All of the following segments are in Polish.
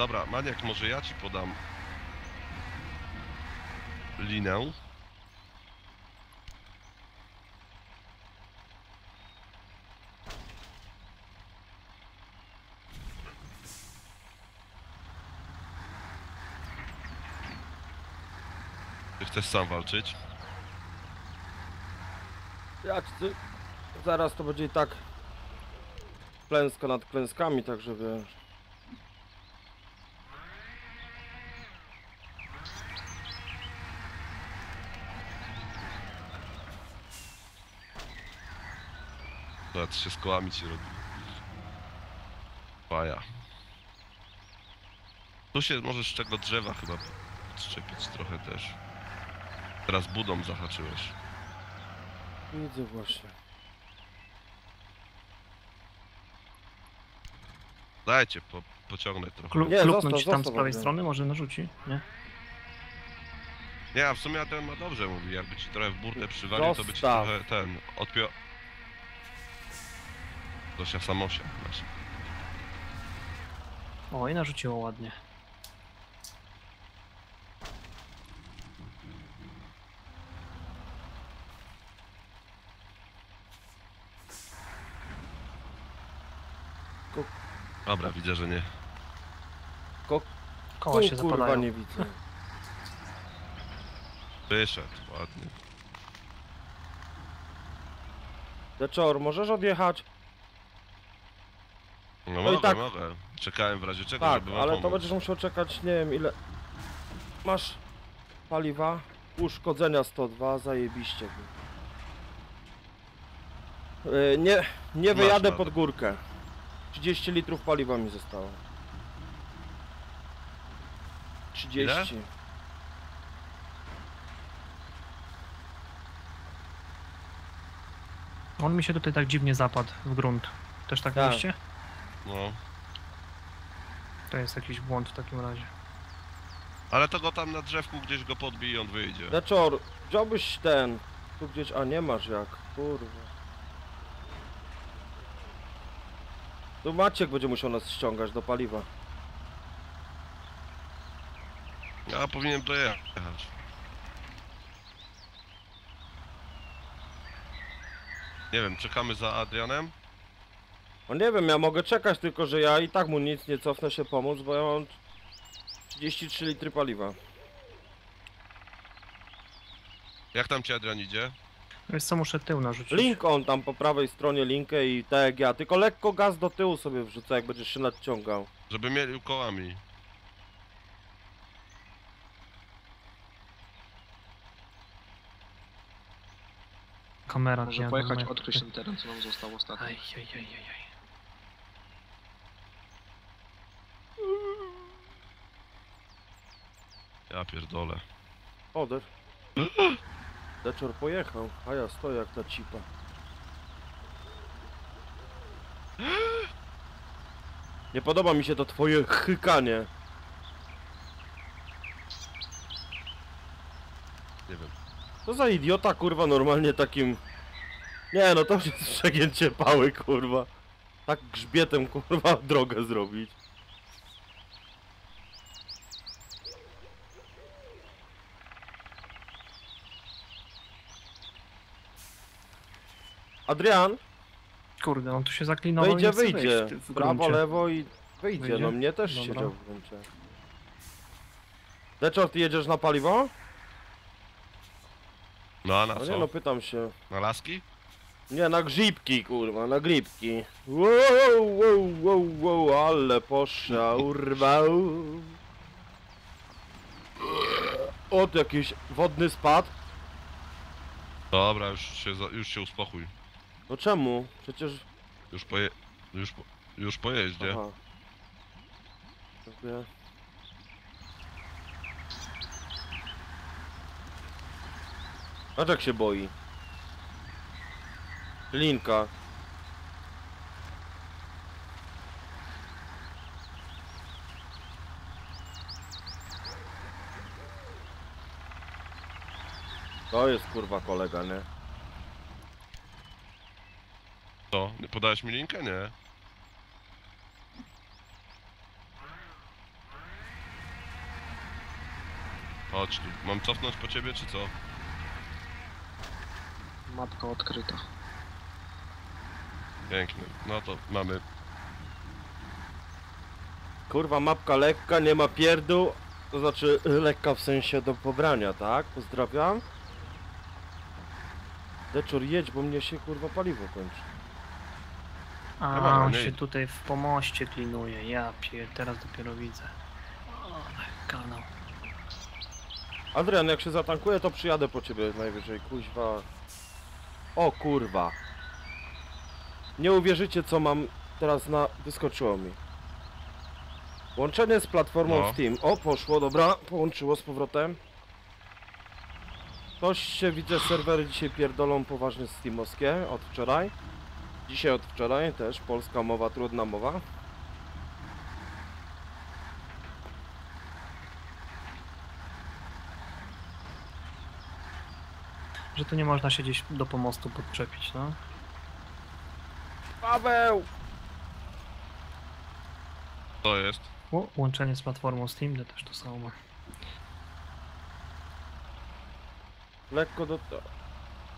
Dobra, Maniak, może ja ci podam linę. Ty chcesz sam walczyć? Jak ty? Zaraz to będzie i tak klęska nad klęskami, także wiesz. Zobacz się z kołami ci robi. Paja. Tu się możesz z czego drzewa chyba odszczepić trochę też. Teraz budą zahaczyłeś. Widzę właśnie. Dajcie, po, pociągnę trochę. Klu, Nie, zostaw, tam zostaw z prawej strony, może narzuci, nie? Nie, a w sumie ten ma dobrze mówi, jakby ci trochę w burtę przywalił, to by ci Zostaw. trochę ten odpiął. Dosia samosia. masz. O, i narzuciło ładnie. Dobra, widzę, że nie. Koła się kurwa zapadają. nie widzę. Wyszedł, ładnie. Deczor, możesz odjechać? No, No i mogę, tak. mogę. Czekałem w razie czego, Tak, żeby wam ale to pomóc. będziesz musiał czekać, nie wiem ile. Masz paliwa? Uszkodzenia 102, zajebiście. Yy, nie, nie Masz wyjadę radę. pod górkę. 30 litrów paliwa mi zostało. 30. On mi się tutaj tak dziwnie zapadł w grunt. Też tak Tak. mieliście? No. To jest jakiś błąd w takim razie. Ale to go tam na drzewku gdzieś go podbij i on wyjdzie. Deczor, wziąłbyś ten. Tu gdzieś, a nie masz jak, kurwa. Tu Maciek będzie musiał nas ściągać do paliwa. Ja powinienem dojechać. Nie wiem, czekamy za Adrianem? No nie wiem, ja mogę czekać, tylko że ja i tak mu nic nie cofnę się pomóc, bo ja mam 33 litry paliwa. Jak tam ci Adrian idzie? Wiesz co, muszę tył narzucić. Linką tam po prawej stronie linkę i tak jak ja, tylko lekko gaz do tyłu sobie wrzucę, jak będziesz się nadciągał. Żeby mieli kołami. Kamera Może nie, pojechać, odkryć ten teren, co nam został ostatnio. Aj, aj, aj, aj, aj. Ja pierdolę. Odew. Deczor pojechał, a ja stoję jak ta cipa. Nie podoba mi się to twoje chykanie. Nie wiem. To za idiota kurwa normalnie takim... Nie no to już jest przegięcie pały kurwa. Tak grzbietem kurwa drogę zrobić. Adrian, Kurde, on tu się zaklinował wyjdzie, i nie chce wyjdzie. wejść w Prawo, gruncie. lewo i wyjdzie. Wyjdzie? No mnie też Dobra. siedział w gruncie. Deczor, ty jedziesz na paliwo? No a na No nie co? no, pytam się. Na laski? Nie, na grzybki, kurwa, na gripki. Wow, wow, wow, wow, ale poszła, urwał. Ot, jakiś wodny spad. Dobra, już się, za- już się uspokój. No czemu? Przecież... Już poje... Już, po... już pojeździe. Aha. Dziękuję. Patrz jak się boi. Linka. To jest kurwa kolega, nie? Co? Nie Podałeś mi linkę? Nie. Chodź tu. Mam cofnąć po ciebie, czy co? Mapka odkryta. Pięknie. No to mamy. Kurwa, mapka lekka, nie ma pierdół. To znaczy lekka w sensie do pobrania, tak? Pozdrawiam. Deczor, jedź, bo mnie się kurwa paliwo kończy. A, Dobra, on nie się tutaj w pomoście klinuje. Ja pier... teraz dopiero widzę. O, kanał. Adrian, jak się zatankuje, to przyjadę po ciebie najwyżej, kuźwa. O kurwa. Nie uwierzycie, co mam teraz na... Wyskoczyło mi. Łączenie z platformą No. Steam. O, poszło, dobra. Połączyło z powrotem. Ktoś się, widzę, serwery dzisiaj pierdolą poważnie steamowskie od wczoraj. Dzisiaj od wczoraj też, polska mowa, trudna mowa. Że tu nie można się gdzieś do pomostu podczepić, no. Paweł! To jest. O, łączenie z platformą Steam, to też to samo. Lekko do...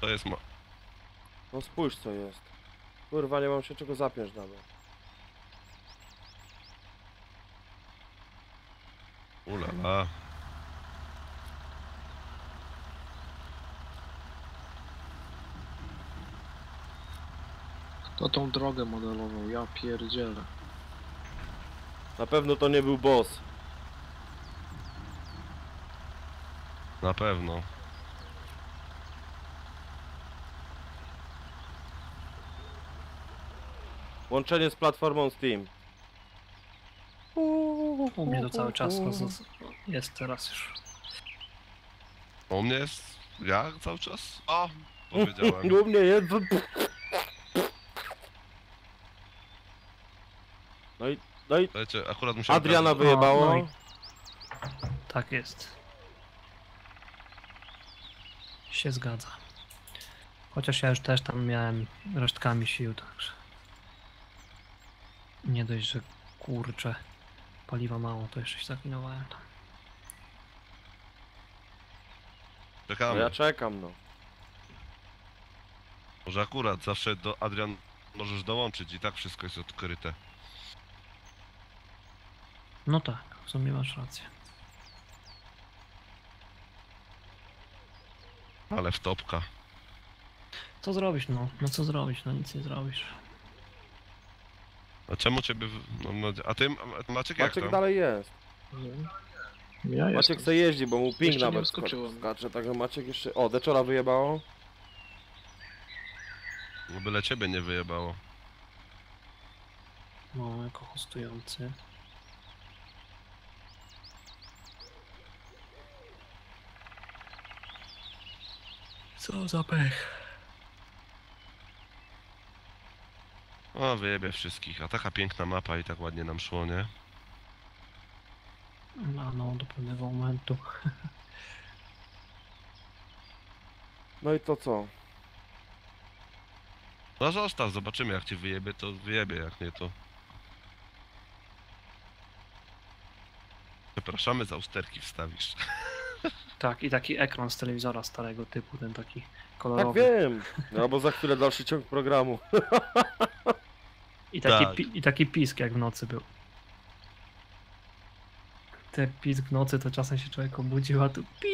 To jest ma... No spójrz co jest. Kurwa, nie mam się czego zapiąć nawet. Ulala. Kto tą drogę modelował? Ja pierdzielę. Na pewno to nie był boss. Na pewno. Łączenie z platformą Steam. U mnie to cały czas no, z- jest teraz już. U mnie jest. Ja cały czas? O! Powiedziałem. U mnie jest... No i... No i... Słuchajcie, akurat musiałem... Adriana wyjebało. no i- Tak jest. Się zgadza. Chociaż ja już też tam miałem resztkami sił, także. Nie dość, że kurczę. Paliwa mało, to jeszcze się zaklinowałem tam. No Czekamy. ja czekam, no. Może akurat zawsze do Adrian możesz dołączyć i tak wszystko jest odkryte. No tak, w sumie masz rację. Ale w topka. Co zrobisz, no? No co zrobić, no nic nie zrobisz. A czemu ciebie... w- No, no, a ty, a Maciek jak Maciek tam? dalej jest. Ja Maciek jestem. se jeździ, bo mu ping Jeszcze nie nawet wskoczyłem. skacze, także Maciek jeszcze... O, Deczora wyjebało. No byle ciebie nie wyjebało. No, jako hostujący. Co za pech. O, wyjebie wszystkich. A taka piękna mapa i tak ładnie nam szło, nie? No, no, do pewnego momentu. No i to co? No zostaw, zobaczymy jak cię wyjebie, to wyjebie, jak nie to... Przepraszamy, za usterki wstawisz. Tak, i taki ekran z telewizora starego typu, ten taki Tak kolorowy. wiem. No bo za chwilę dalszy ciąg programu. I, taki Tak. pi- I taki pisk jak w nocy był. Te pisk w nocy to czasem się człowiek obudził, a tu pi.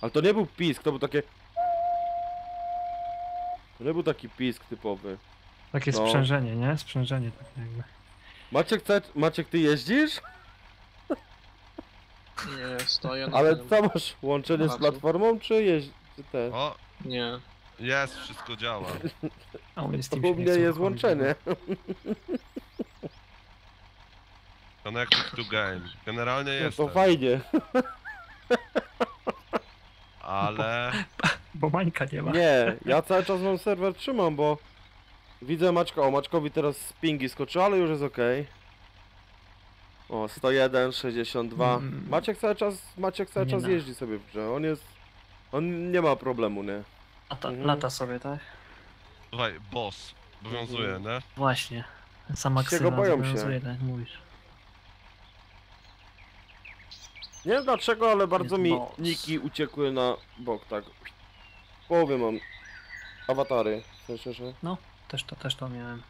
Ale to nie był pisk, to był takie... To nie był taki pisk typowy. Takie No. sprzężenie, nie? Sprzężenie tak jakby. Maciek, co- Maciek, ty jeździsz? Nie, stoję na Ale co masz? Łączenie z platformą, czy jeździ... Czy te? O, Nie. Jest, wszystko działa. A mnie To Steam u mnie jest łączenie. Connected to game. Generalnie No jest, to fajnie. ale... Bo Mańka nie ma. Nie, ja cały czas mam serwer trzymam, bo widzę Maćka, o Maćkowi teraz z pingi skoczy, ale już jest ok. O, 101, 62. Mm. Maciek cały czas, Maciek cały Nie czas jeździ sobie w grze, on jest, on nie ma problemu, nie? Lata, Mhm. lata sobie, tak? Słuchaj, boss. Obowiązuje, Mhm. nie? Właśnie. Sama Się go ksywa boją się. zobowiązuje, tak jak mówisz. Nie wiem dlaczego, ale bardzo mi boss. niki uciekły na bok, tak. W połowie mam awatary. W sensie, że... Też to, też to miałem.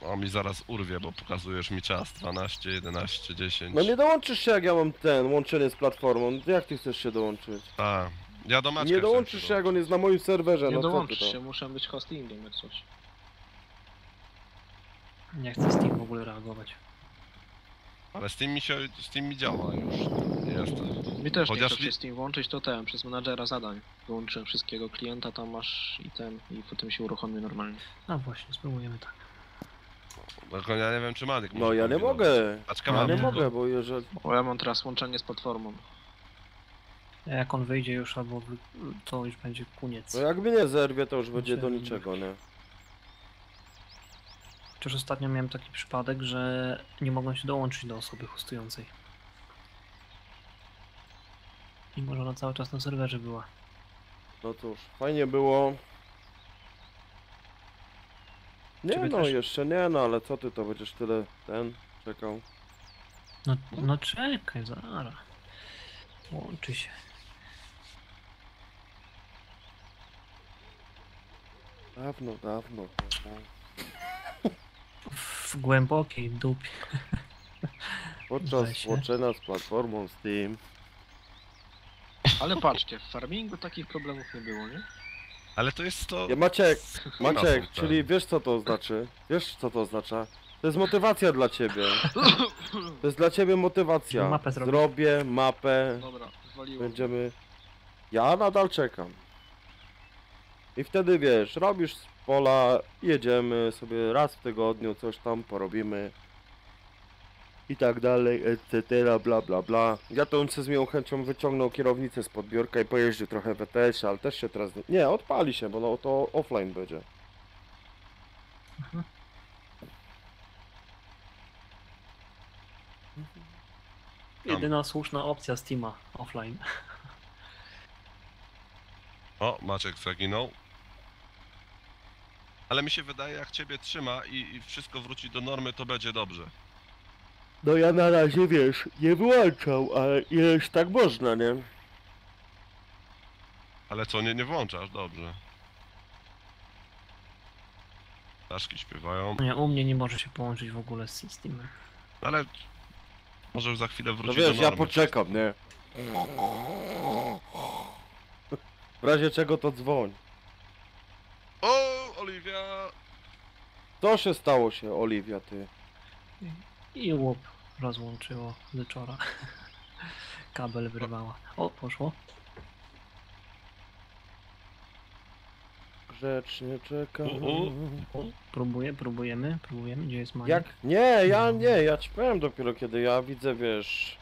O, mi zaraz urwie, bo pokazujesz mi czas. 12, 11, 10. No nie dołączysz się jak ja mam ten, łączenie z platformą. No Jak ty chcesz się dołączyć? A, ja do Maćka Nie chciałem dołączysz się jak on jest na moim serwerze, Nie no co ty dołączysz to? się, muszę być hostingiem jak coś. Nie chcę Steam w ogóle reagować. Ale Steam mi się, Steam mi działa już. Mi też Chociaż nie chce li- się z tym włączyć, to ten, przez menadżera zadań. Wyłączyłem wszystkiego klienta, tam masz i ten, i potem się uruchomi normalnie. A właśnie, spróbujemy tak. Tylko ja nie wiem czy Madyk No może ja nie kombinować. mogę. Ja nie tylko- mogę, bo jeżeli... O, ja mam teraz łączenie z platformą. Jak on wyjdzie już albo to już będzie koniec. No jak mnie nie zerwie, to już będzie do niczego, nie? Chociaż ostatnio miałem taki przypadek, że nie mogłem się dołączyć do osoby hostującej. Mimo, że ona cały czas na serwerze była. No cóż, fajnie było. Nie Ciebie no, też? jeszcze nie no, ale co ty to będziesz tyle ten czekał? No, no czekaj, zaraz. Łączy się. Dawno, dawno. dawno. W głębokiej dupie. Podczas Weź się. z platformą Steam. Ale patrzcie, w farmingu takich problemów nie było, nie? Ale to jest to... Ja, Maciek, ma Maciek, czyli wiesz co to znaczy? Wiesz co to oznacza? To jest motywacja dla ciebie. To jest dla ciebie motywacja. Mapę zrobić. Zrobię mapę, Dobra, zwaliło. będziemy... Ja nadal czekam. I wtedy wiesz, robisz z pola, jedziemy sobie raz w tygodniu, coś tam porobimy. I tak dalej, etc. bla bla bla. Ja to bym z miłą chęcią wyciągnął kierownicę z podbiórka i pojeździł trochę w ETS, ale też się teraz... nie- Nie, odpali się, bo no to offline będzie. Jedyna słuszna opcja Steama offline. O, Maciek zaginął. Ale mi się wydaje, jak ciebie trzyma i, i wszystko wróci do normy, to będzie dobrze. No ja na razie, wiesz, nie wyłączał, ale już tak można, nie? Ale co, nie, nie włączasz? Dobrze. Ptaszki śpiewają. Nie, u mnie nie może się połączyć w ogóle z Steamem. Ale może za chwilę No wróci wiesz, do ja normy. poczekam, nie? W razie czego to dzwoń. Oliwia! Co się stało się, Oliwia, ty? I łop rozłączyło wieczora. Kabel wyrwała. O, poszło. Grzecznie czekam. Próbuję, próbujemy, próbujemy. Gdzie jest Mania? Jak? Nie, ja nie, ja ci powiem dopiero kiedy ja widzę, wiesz...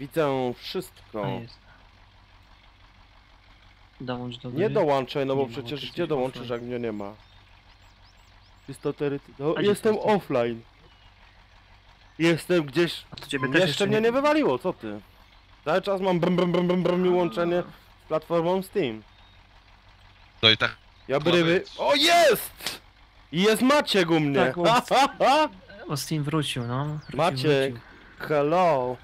Widzę wszystko. A jest. Dołącz do Nie dołączaj, no bo Nie przecież gdzie dołączysz, offline. jak mnie nie ma? No, A gdzie jestem jesteś? offline. Jestem gdzieś... A to ciebie też Jeszcze mnie nie wywaliło, co ty? Cały czas mam brum brum brum brum brum i łączenie z platformą Steam. No i tak, Ja brywy... być. O, jest! I jest Maciek u mnie! Tak, o. Ha, wrócił, no. Wrócił, Maciek. wrócił. Hello!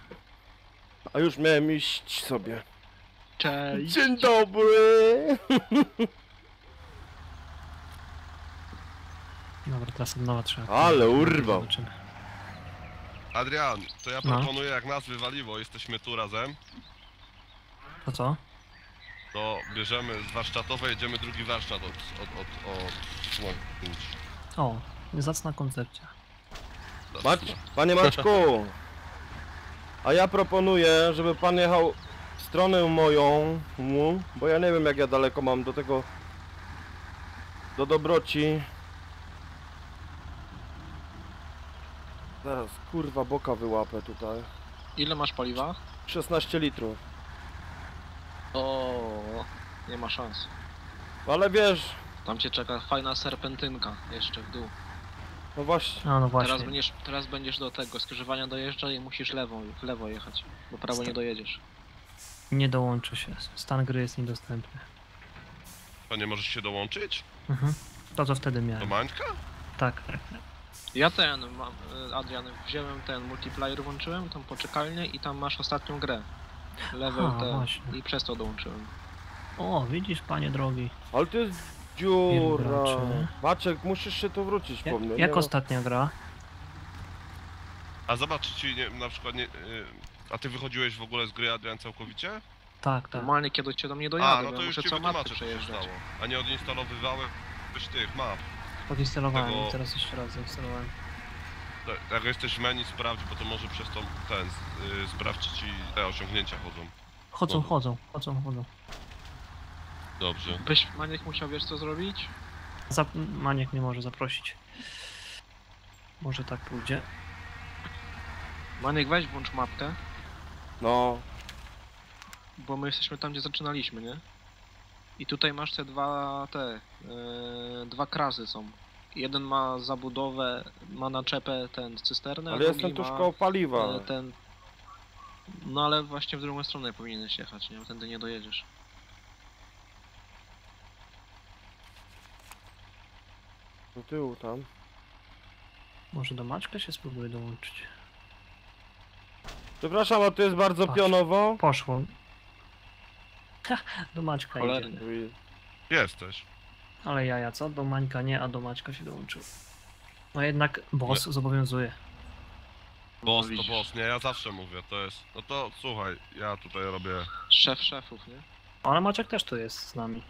A już miałem iść sobie. Cześć! Dzień dobry! Dobra, teraz od nowa trzeba. Ale urwał. Zobaczymy. Adrian, to ja No. proponuję, jak nas wywaliło, jesteśmy tu razem, To co? to bierzemy z warsztatowej, jedziemy drugi warsztat od, od, od, od. O, zacna koncepcja. Mac... Panie Maczku! A ja proponuję, żeby pan jechał stronę moją, bo ja nie wiem jak ja daleko mam do tego... Do dobroci. Zaraz, kurwa, boka wyłapę tutaj. Ile masz paliwa? 16 litrów. O, nie ma szans. Ale wiesz, Tam cię czeka fajna serpentynka jeszcze w dół. no właśnie. No Teraz właśnie. będziesz, teraz będziesz do tego skrzyżowania dojeżdżał i musisz lewą, w lewo jechać, bo prawo nie dojedziesz. Nie dołączy się. Stan gry jest niedostępny. To nie możesz się dołączyć? Mhm. To co wtedy Do miałem. Mańka? Tak. Ja ten, mam, Adrian, wziąłem ten multiplayer, włączyłem, tą poczekalnię i tam masz ostatnią grę. Level A, ten. właśnie. I przez to dołączyłem. O, widzisz, panie drogi. Ale to jest dziura. Maciek, musisz się tu wrócić po Jak, mnie. jak ostatnia gra? A zobacz, czy ci nie, na przykład nie... y, A ty wychodziłeś w ogóle z gry Adrian całkowicie? Tak, tak. Normalnie kiedyś cię do mnie A, dojadę, no bo to ja już muszę ci co mapę wytłumaczę, co się przejeżdżać. stało. A nie odinstalowywałeś tych map. Odinstalowałem, tego- teraz jeszcze raz zainstalowałem. To- Jak jesteś w menu, sprawdź, bo to może przez to ten... y, sprawdź, czy ci te osiągnięcia chodzą. Chodzą, Dobra. chodzą, chodzą, chodzą. Dobrze. Byś, Maniek, musiał wiesz co zrobić? Zap Maniek mnie może zaprosić. Może tak pójdzie. Maniek, weź włącz mapkę, No, bo my jesteśmy tam, gdzie zaczynaliśmy, nie? I tutaj masz te dwa, te, yy, dwa krasy są. Jeden ma zabudowę, ma naczepę ten cysternę, a ale drugi jestem tuż ma koło paliwa. e, ten... No ale właśnie w drugą stronę powinieneś jechać, nie? Bo tędy nie dojedziesz. Do tyłu tam. Może do Maćka się spróbuję dołączyć. Przepraszam, a tu jest bardzo Patrz. pionowo. Poszło. Ha, do Maćka Cholernie. idzie. Jesteś. Ale jaja, co? Do Mańka nie, a do Maćka się dołączył. No jednak boss zobowiązuje. Boss to widzisz. boss, nie? Ja zawsze mówię, to jest... No to słuchaj, ja tutaj robię... Szef szefów, nie? Ale Maciek też tu jest z nami.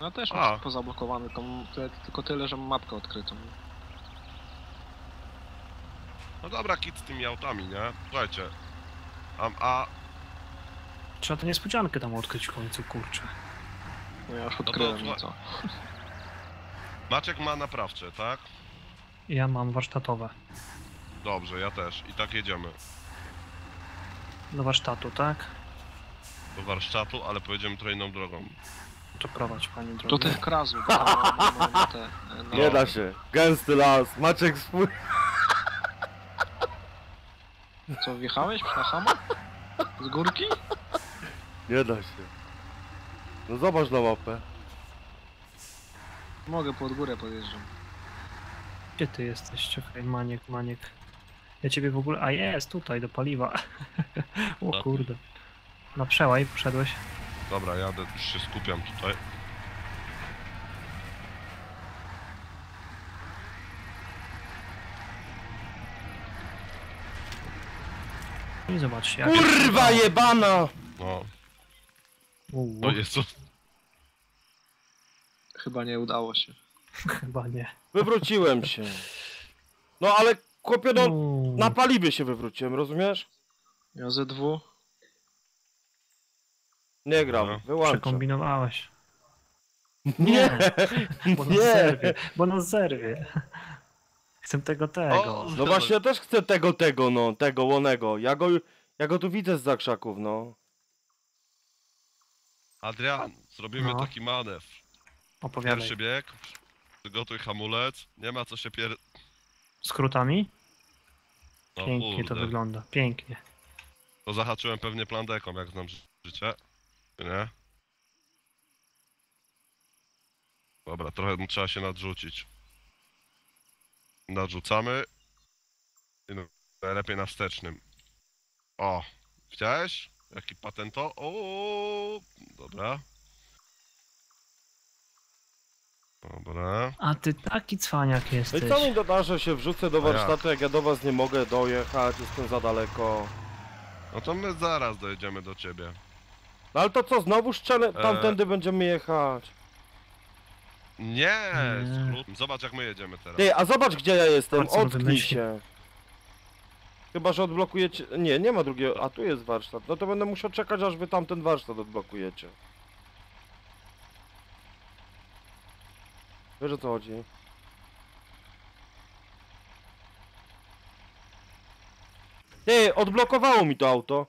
No też A. masz pozablokowany, tylko, tyle- tylko tyle, że mam mapkę odkrytą. nie? No dobra, kit z tymi autami, nie? Słuchajcie. A, a Trzeba tę niespodziankę tam odkryć w końcu, kurczę. No ja już to odkryłem, no co? Maciek ma naprawcze, tak? Ja mam warsztatowe. Dobrze, ja też. I tak jedziemy Do warsztatu, tak? do warsztatu, ale pojedziemy trochę inną drogą. To prowadź, panie drogi. Do tych krasów, te... e, no. Nie da się. Gęsty las. Maciek swój. Co, wjechałeś na hama? Z górki? Nie da się. No zobacz na mapę. Mogę pod górę podjeżdżam. Gdzie ty jesteś? Czekaj, Maniek, Maniek. Ja ciebie w ogóle... A jest, tutaj, do paliwa. o Tak. kurde. Na przełaj poszedłeś. Dobra, jadę, już się skupiam tutaj. I zobaczcie, jak... Kurwa jebana! No, Uuu, o Jezu. Chyba nie udało się. chyba nie. Wywróciłem się. No ale chłopie, no Uuu. na paliwie się wywróciłem, rozumiesz? Ja Z2. Nie gram, Dobra. wyłączam. Przekombinowałeś. Nie, Bo nas nie. zerwie. Bo nas zerwie. Chcę tego, tego. O, No właśnie ja też chcę tego, tego, no, tego łonego. Ja go, ja go tu widzę z zakrzaków, no. Adrian, zrobimy No. taki manewr. Opowiadaj. Pierwszy bieg, przygotuj hamulec, nie ma co się pier... Skrótami? No Pięknie to kurde. wygląda. Pięknie. To zahaczyłem pewnie plandeką, jak znam ży- życie. Nie? Dobra, trochę trzeba się nadrzucić. Nadrzucamy. I no, najlepiej na wstecznym. O, widziałeś? Jaki patento? O, dobra. Dobra. A ty taki cwaniak No jesteś. i co mi doda, że się wrzucę do A jak? warsztatu, jak ja do was nie mogę dojechać, jestem za daleko. No to my zaraz dojedziemy do ciebie. No ale to co, znowu szczelę, tamtędy będziemy jechać. Nie, Nie. skrót. Zobacz jak my jedziemy teraz. Ty, a zobacz gdzie ja jestem, Bardzo się. Chyba, że odblokujecie... Nie, nie ma drugiego... A tu jest warsztat. No to będę musiał czekać, aż wy tamten warsztat odblokujecie. Wiesz o co chodzi? Ty, odblokowało mi to auto.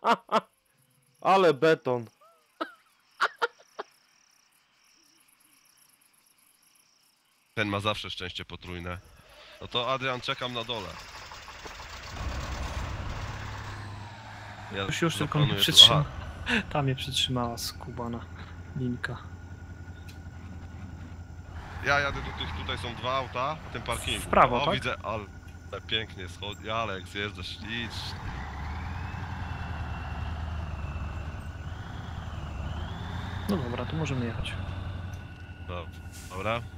Ale beton. Ten ma zawsze szczęście potrójne. No to Adrian, czekam na dole. Ja Już, już tylko mnie przytrzyma. Ta mnie przytrzymała skubana linka. Ja jadę do tych, tutaj są dwa auta, na tym parkingu. W prawo, o, tak? widzę, ale pięknie schodzi, Aleks, jeżdżę ślicznie. No dobra, to możemy jechać. Dobra.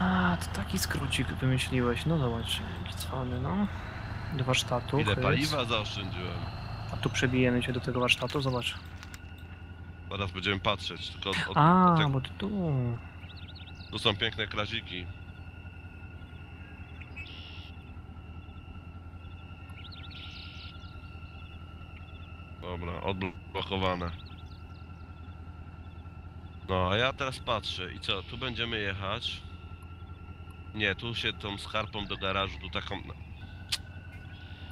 A, to taki skrócik wymyśliłeś. No zobacz, cwany, no. Do warsztatu. Ile hyc. paliwa zaoszczędziłem. A tu przebijemy się do tego warsztatu, zobacz. Zaraz będziemy patrzeć, tylko od, od, A, od tego, bo tu. tu są piękne kraziki. Dobra, odblokowane. No, a ja teraz patrzę i co, tu będziemy jechać? Nie, tu się tą skarpą do garażu, tu taką... no.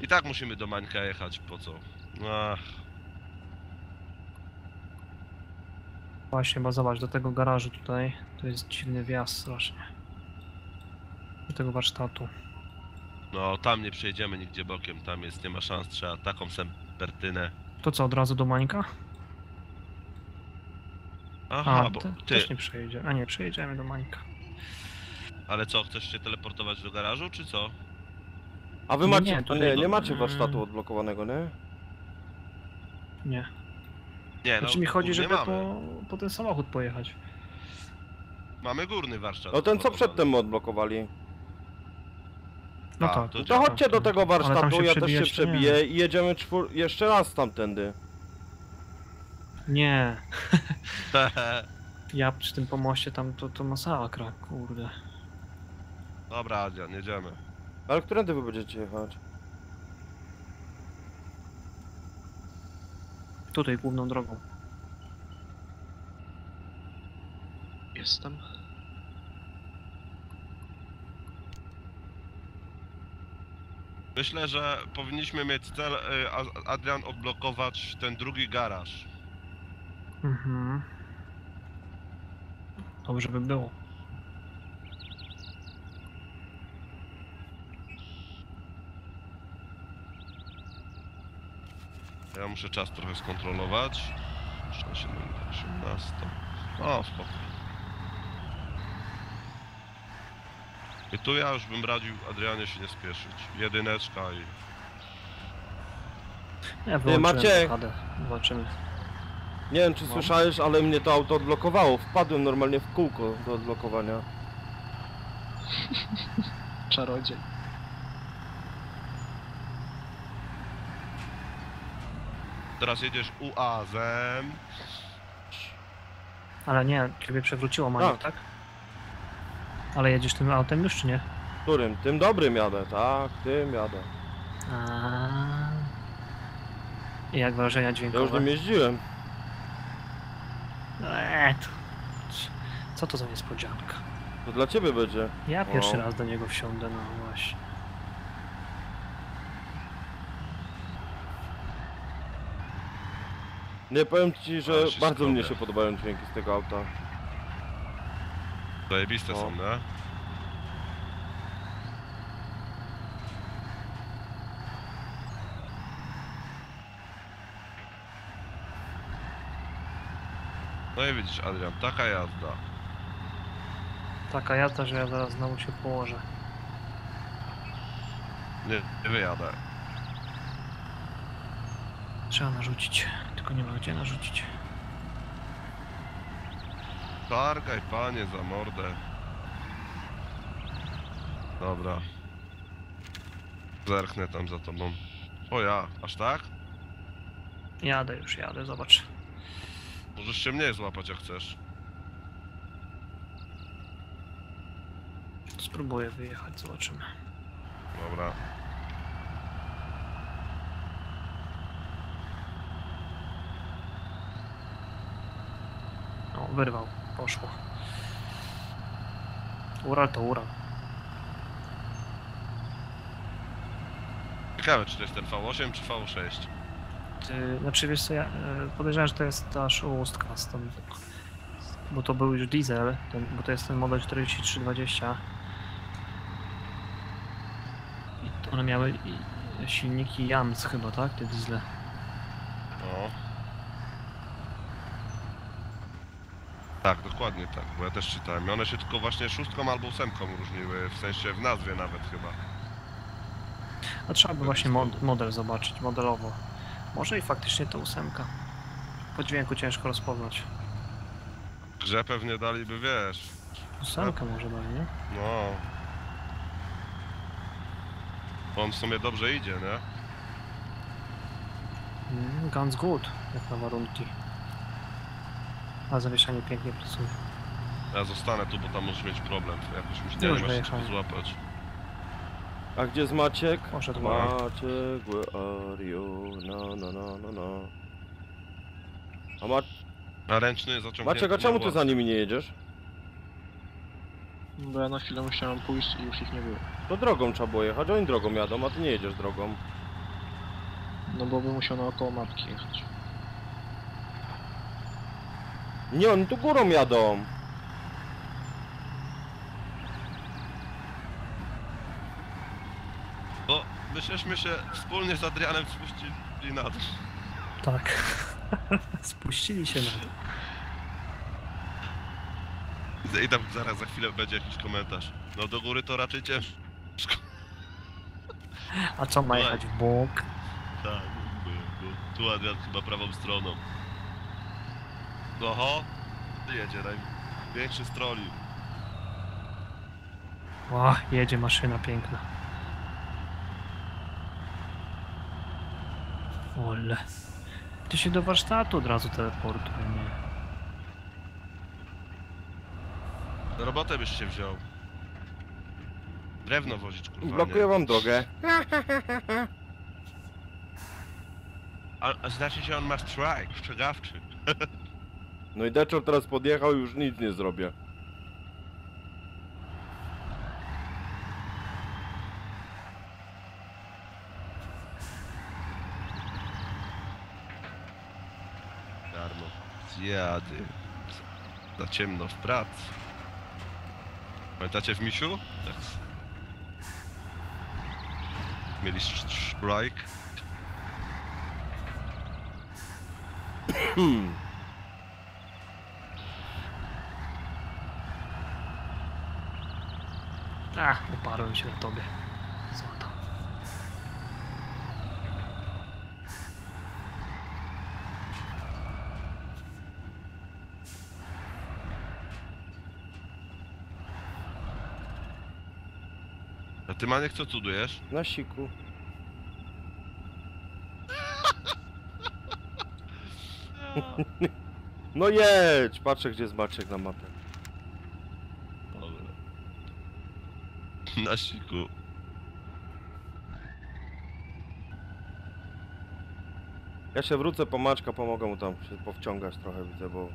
I tak musimy do Mańka jechać, po co? Ach, Właśnie, bo zobacz, do tego garażu tutaj. To jest dziwny wjazd strasznie. Do tego warsztatu. no tam nie przejdziemy nigdzie bokiem, tam jest, nie ma szans, trzeba taką sempertynę. To co, od razu do Mańka? Aha, A, bo ty, też nie przejedziemy. A nie, przejedziemy do Mańka. Ale co, chcesz się teleportować do garażu, czy co? A wy Nie, macie, nie, nie, tutaj- nie, nie macie Mm. warsztatu odblokowanego, nie? Nie. Nie, Znaczy mi chodzi, górny żeby mamy. po, po ten samochód pojechać. Mamy górny warsztat. No ten co przedtem odblokowali. No A, tak. to To działa. chodźcie do tego Ale tam warsztatu, się ja też się przebijać to nie. przebiję i jedziemy czwór... jeszcze raz tamtędy. Nie. Ja przy tym pomoście tam to, to masakra, kurde. Dobra, Adrian, jedziemy. Ale którędy wy będziecie jechać? Tutaj główną drogą. Jestem. Myślę, że powinniśmy mieć cel, y, A- Adrian, odblokować ten drugi garaż. Mhm. Dobrze by było. Ja muszę czas trochę skontrolować. Już na 7 18. O, spoko. I tu ja już bym radził Adrianie się nie spieszyć. Jedyneczka i... Ja wyłączyłem Maciek! blokadę. Zobaczymy. Nie wiem czy No. słyszałeś, ale mnie to auto odblokowało. Wpadłem normalnie w kółko do odblokowania. Czarodziej. Teraz jedziesz UAZ-em. Ale nie, ciebie przewróciło Maniek, Tak. tak? Ale jedziesz tym autem już czy nie? Którym? Tym dobrym jadę, tak, tym jadę. A. I jak wrażenia Ja już dźwiękowe? nim jeździłem. Eee, to... Co to za niespodzianka? To dla ciebie będzie. Ja pierwszy O. raz do niego wsiądę, no właśnie. Nie powiem ci, że Ale się bardzo mnie się podobają dźwięki z tego auta. Zajebiste O. są, nie? No i widzisz, Adrian, taka jazda. Taka jazda, że ja zaraz znowu się położę. Nie, nie wyjadę. Trzeba narzucić, tylko nie ma gdzie narzucić. Targaj, panie, za mordę. Dobra. Zerknę tam za tobą. O ja, aż tak? Jadę już, jadę, zobacz. Możesz się mnie złapać jak chcesz. Spróbuję wyjechać, zobaczymy. Dobra. Wyrwał, poszło. Ural to Ural. Ciekawe, czy to jest ten V8 czy V6. Ty, znaczy wiesz co, ja e, podejrzewam, że to jest ta szóstka stąd. Bo to był już diesel, ten, bo to jest ten model 4320. I to one miały silniki Jans chyba, tak? Te diesle. Tak, dokładnie tak, bo ja też czytałem. I one się tylko właśnie szóstką albo ósemką różniły, w sensie w nazwie nawet chyba. A trzeba by właśnie mod model zobaczyć, modelowo. Może i faktycznie to ósemka. Po dźwięku ciężko rozpoznać. W grze pewnie daliby, wiesz, Ósemka może dali, nie? no... Bo On w sumie dobrze idzie, nie? Mm, Guns good, jak na warunki. A zawieszanie pięknie pracuje. Ja zostanę tu, bo tam możesz mieć problem. Jakoś mi się Już nie masz wyjechałem. złapać. A gdzie jest Maciek? Poszedł Maciek, where are you? No, no, no, no, no. A Ma... A ręczny zaciągnięty Maciek, a na czemu ty za nimi nie jedziesz? Bo ja na chwilę musiałem pójść i już ich nie było. To drogą trzeba było jechać, oni drogą jadą, a ty nie jedziesz drogą. No bo bym musiał naokoło mapki jechać. Nie, oni tu górą jadą. Bo myśmy się wspólnie z Adrianem spuścili na dół. Tak. Spuścili się na dół. I tam zaraz za chwilę będzie jakiś komentarz. No do góry to raczej ciężko. A co ma jechać w bok? Tak, tu Adrian chyba prawą stroną. Oho, jedzie największy strolił. O, jedzie maszyna piękna. Ole. Ty się do warsztatu od razu teleportuje, nie? Robotę byś się wziął. Drewno wozić, kurwa, Blokuję nie? wam drogę. A, a znaczy się on ma strike, strzegawczy. No i Deczor teraz podjechał już nic nie zrobię. Darmo. Zjady. Za ciemno w pracy. Pamiętacie w Misiu? Tak. Mieli strike. Hmm. A, uparłem się na tobie. Złoto. A ty Maniek co cudujesz? Na siku. No jedź! Patrzę gdzie jest Maciek na mapie. Dobra. Na siku. Ja się wrócę po Maczka, pomogę mu tam się powciągać trochę, widzę, bo...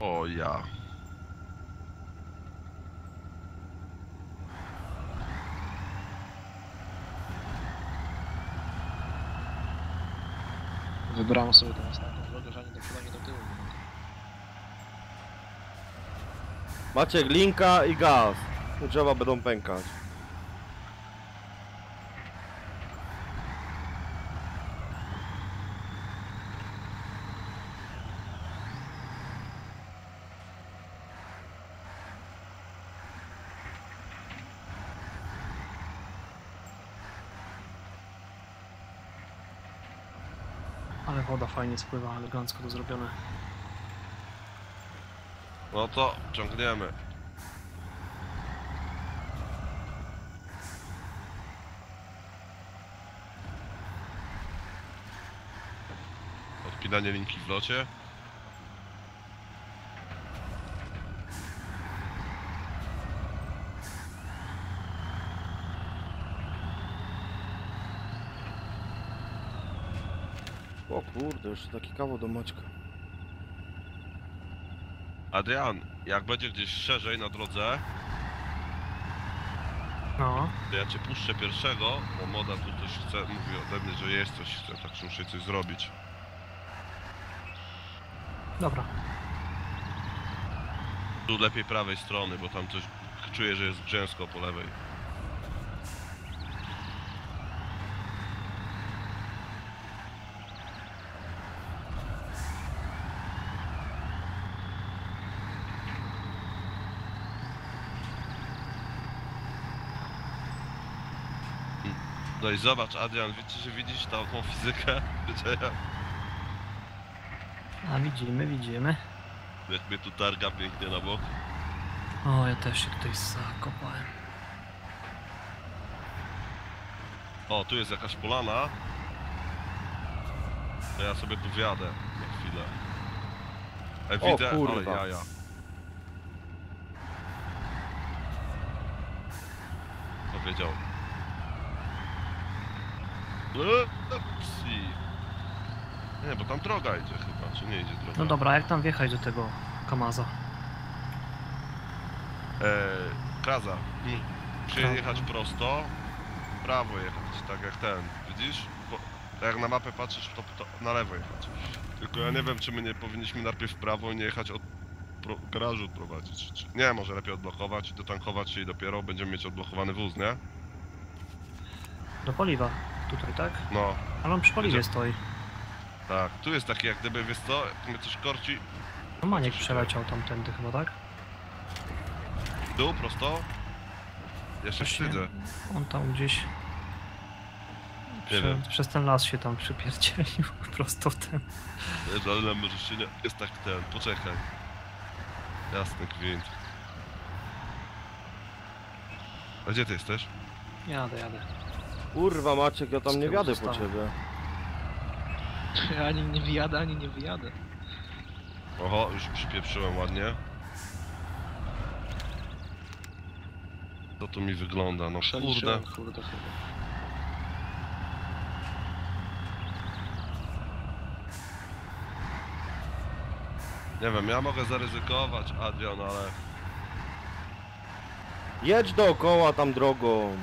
O ja. Wybrałem sobie teraz taką drogę, że ani do przodu, ani do tyłu. Nie mogę. Maciek, linka i gaz. Drzewa będą pękać. Ale woda fajnie spływa, elegancko to zrobione. No to ciągniemy. Odpinanie linki w locie. O kurde, jeszcze taki kawał do Maćka. Adrian, jak będzie gdzieś szerzej na drodze, No, to ja cię puszczę pierwszego, bo moda tu coś chce, mówi ode mnie, że jest coś chce, tak że muszę coś zrobić. dobra. Tu lepiej prawej strony, bo tam coś czuję, że jest grzęsko po lewej. No i zobacz, Adrian, widzisz, że widzisz tą, tą fizykę? Wiecie, A widzimy, widzimy. jak mnie tu targa pięknie na bok. O, ja też się tutaj zakopałem. O, tu jest jakaś polana. To ja sobie tu wjadę na chwilę. E, O, widzę, kurwa. ale jaja. Powiedział. E, Psi. Nie, bo tam droga idzie chyba, czy nie idzie droga? No dobra, jak tam wjechać do tego Kamaza? E, Kaza. Mm, Kaza. jechać prosto, prawo jechać, tak jak ten, widzisz? Tak jak na mapę patrzysz, to, to na lewo jechać. Tylko ja nie wiem, czy my nie powinniśmy najpierw w prawo i nie jechać od pro, garażu prowadzić. Czy, nie, może lepiej odblokować, dotankować się i dopiero będziemy mieć odblokowany wóz, nie? Do paliwa. Tutaj, tak? No, Ale on przy paliwie stoi. tak. Tu jest taki jak gdyby, wiesz co, jak mnie coś korci, No Maniek przeleciał tamtędy chyba, tak? w dół prosto. Ja się Właśnie wstydzę. On tam gdzieś... Prze, wiem. przez ten las się tam przypierdzielił prosto w ten. Wiesz, ale na może się nie... Jest tak ten, poczekaj. Jasny gwint. A gdzie ty jesteś? Jadę, jadę. Kurwa Maciek, ja tam nie wiadę po ciebie. Ani nie wyjadę, ani nie wyjadę. Oho, już przypieprzyłem ładnie. Co tu mi wygląda? No kurde. Przeliczyłem, kurde chyba. Nie wiem, ja mogę zaryzykować, Adrian, ale... Jedź dookoła tam drogą.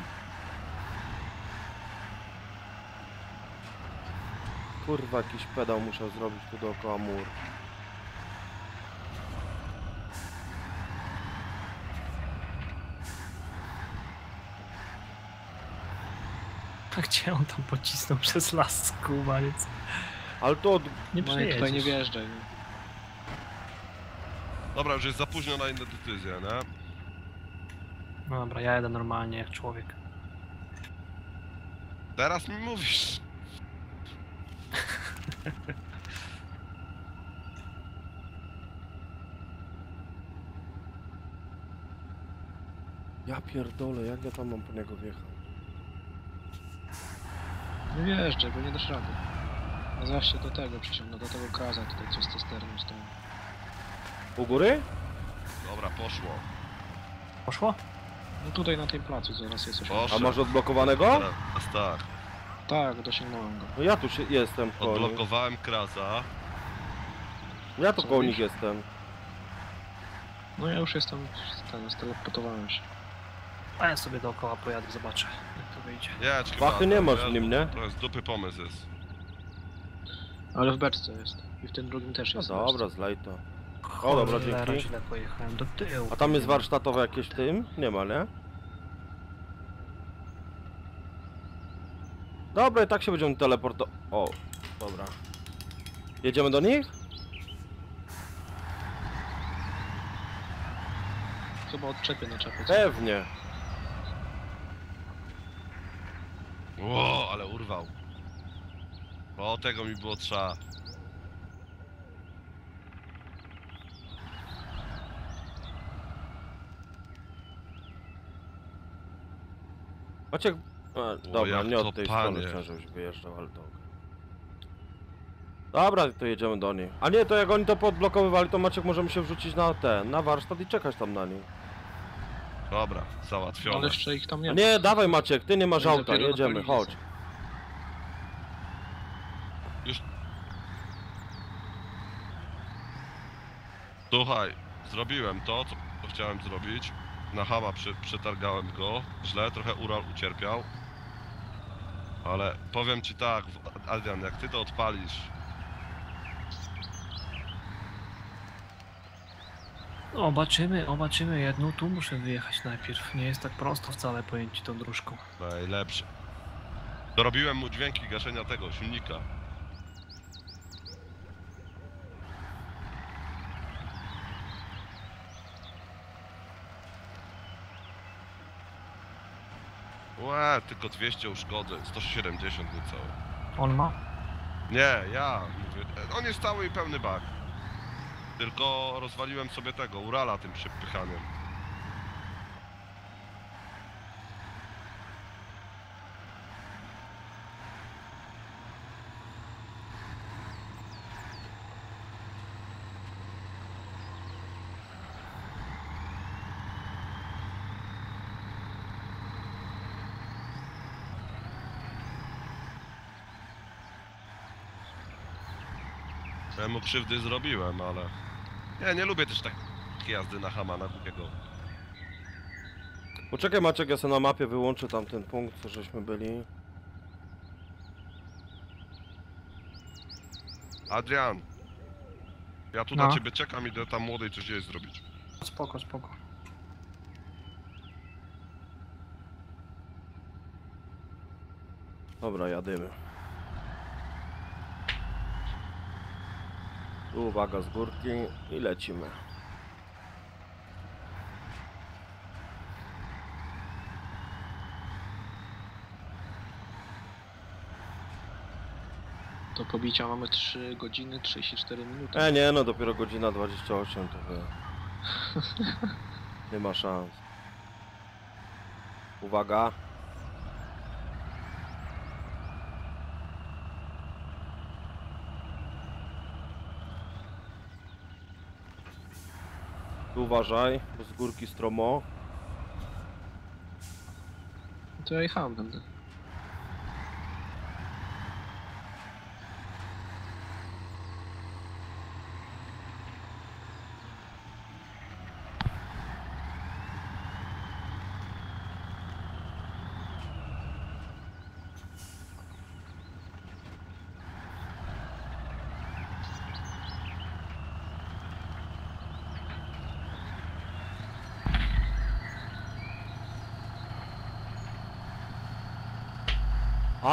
Kurwa, jakiś pedał musiał zrobić tu dookoła mur. A gdzie on tam pocisnął przez las, skubaniec? Ale to od... Nie No przejedziesz. tutaj nie wjeżdżaj. nie? Dobra, już jest za późno na inne decyzje, nie? No dobra, ja jadę normalnie jak człowiek. Teraz mi mówisz. Ja pierdolę, jak ja tam mam po niego wjechać? Nie wjeżdżaj, bo nie dasz rady. A zwłaszcza do tego przyciągnę, do tego kraza tutaj, co z cysterną stoi. U góry? Dobra, poszło. Poszło? No tutaj na tej placu zaraz jest coś. Poszło. A masz odblokowanego? Teraz tak. Tak, dosięgnąłem go. No ja tu się jestem koło nich. Odblokowałem Kraza. Ja tu Co koło robisz? nich jestem. No ja już jestem, ten, steleportowałem się. A ja sobie dookoła pojadę, zobaczę jak to wyjdzie. Chyba, Wachy nie masz w nim, nie? To jest dupy pomysł jest. Ale w beczce jest. I w tym drugim też No jest. dobra, zlej to. O, dobra, Cholera, dzięki. źle pojechałem do tyłu. A tam jest warsztatowe jakieś w tym? Nie ma, nie? Dobra, i tak się będziemy teleporto... O, dobra. Jedziemy do nich? Chyba odczepię na czapę. Pewnie. Ło, ale urwał. O, tego mi było trzeba. Maciek... A, dobra, jak nie to od tej panie. strony chciałem, żebyś wyjeżdżał, ale to... Dobra, to jedziemy do nich. A nie, to jak oni to podblokowywali, to Maciek możemy się wrzucić na ten, na warsztat i czekać tam na nich. Dobra, załatwione. Ale jeszcze ich tam nie ma. nie, dawaj Maciek, ty nie masz Oni auta, dopiero jedziemy, napalili chodź. Słuchaj, zrobiłem to, co co chciałem zrobić. Na hama przy, przetargałem go. Źle, trochę Ural ucierpiał. Ale powiem ci tak, Adrian, jak ty to odpalisz, Obaczymy, obaczymy. Ja no tu muszę wyjechać najpierw. Nie jest tak prosto wcale pojęcie tą dróżką. najlepsze. Dorobiłem mu dźwięki gaszenia tego, silnika. Tylko 200 uszkody, 170 niecałe. On ma? Nie, ja mówię, on jest cały i pełny bak. Tylko rozwaliłem sobie tego, Urala tym przepychaniem. Ja mu krzywdy zrobiłem, ale... Ja nie lubię też takiej jazdy na Hamana głupiego. Poczekaj Maciek, ja sobie na mapie wyłączę tam ten punkt, co żeśmy byli. Adrian! Ja tu No. na ciebie czekam, idę tam młodej coś jest zrobić. Spoko, spoko. Dobra, jadymy. Tu uwaga z górki i lecimy. Do pobicia mamy 3 godziny 34 minuty. E nie no, dopiero godzina 28 to wy. Nie ma szans. Uwaga. Uważaj, bo z górki stromo. To ja jechałem będę.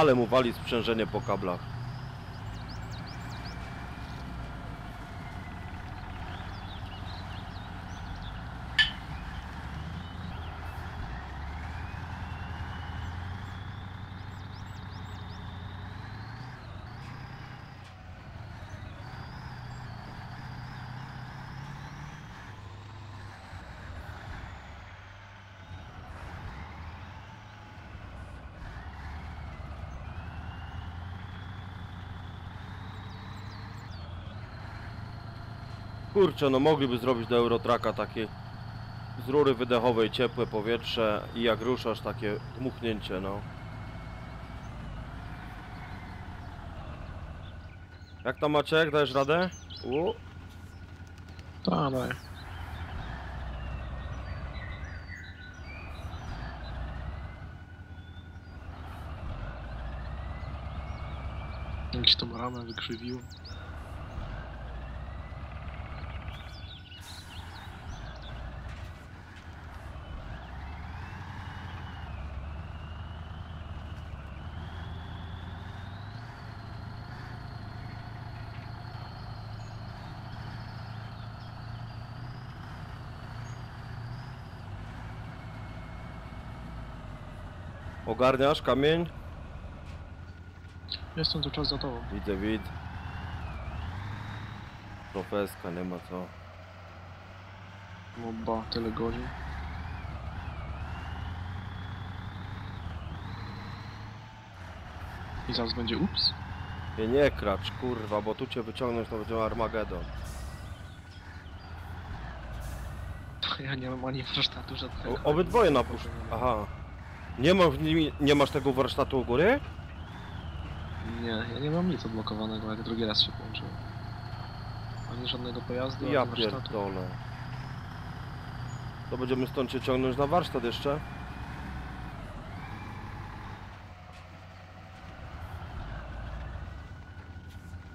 Ale mu wali sprzężenie po kablach. Kurczę, no mogliby zrobić do Eurotraka takie z rury wydechowej ciepłe powietrze i jak ruszasz takie dmuchnięcie, no. Jak tam Maciek, dajesz radę? U, daj. Jakiś tą ramę wykrzywił. Ogarniasz kamień? Jestem tu czas za tobą. Widzę, widzę. Profeska, nie ma co. No ba, tyle godzin. I zaraz będzie ups. Nie, nie kracz, kurwa, bo tu cię wyciągnąć to będzie Armagedon. Ja nie mam ani warsztatu żadnego. O, obydwoje napusz... Aha. Nie, ma, nie masz tego warsztatu u góry? Nie, ja nie mam nic odblokowanego, jak drugi raz się połączyłem. Ani żadnego pojazdu, Ja ani warsztatu. pierdolę. To będziemy stąd cię ciągnąć na warsztat jeszcze?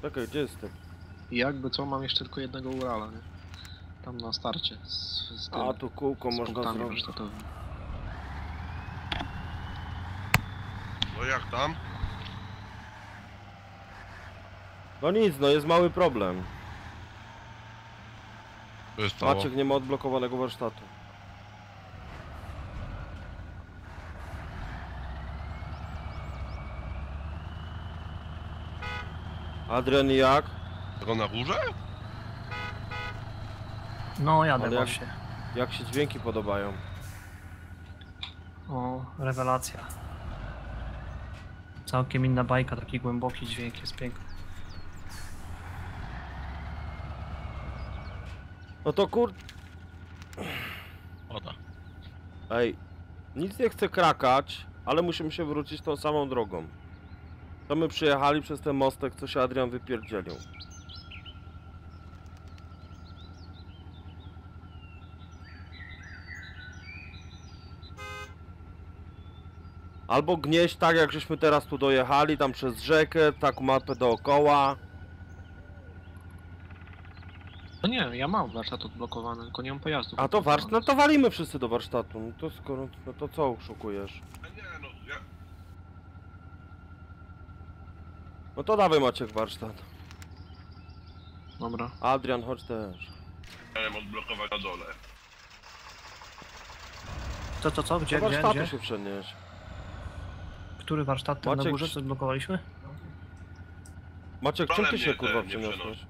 Czekaj, gdzie jestem? I jakby co, mam jeszcze tylko jednego Urala, nie? Tam na starcie. Z, z tym, A, tu kółko z można zrobić. jak tam? No nic, no jest mały problem. Maciek nie ma odblokowanego warsztatu. Adrian jak? Tylko na górze? No jadę Ale jak- Jak się dźwięki podobają? O, rewelacja. Całkiem inna bajka, taki głęboki dźwięk jest piękny. No to kur... Oda. Ej, nic nie chcę krakać, ale musimy się wrócić tą samą drogą. To my przyjechali przez ten mostek, co się Adrian wypierdzielił. Albo gnieść tak, jak żeśmy teraz tu dojechali, tam przez rzekę, tak mapę dookoła. No nie, ja mam warsztat odblokowany, tylko nie mam pojazdu. A to warsztat, no to walimy wszyscy do warsztatu. No to skoro, no to co szukujesz? A nie no, ja... No to dawaj Maciek warsztat. Dobra. Adrian, chodź też. Miałem odblokować na dole. Co, co, co? Gdzie, Do gdzie, warsztatu gdzie? się przenieść. Który warsztat ten na Maciek, górze, co odblokowaliśmy? Maciek, czym ty się mnie kurwa nie przeniosłeś?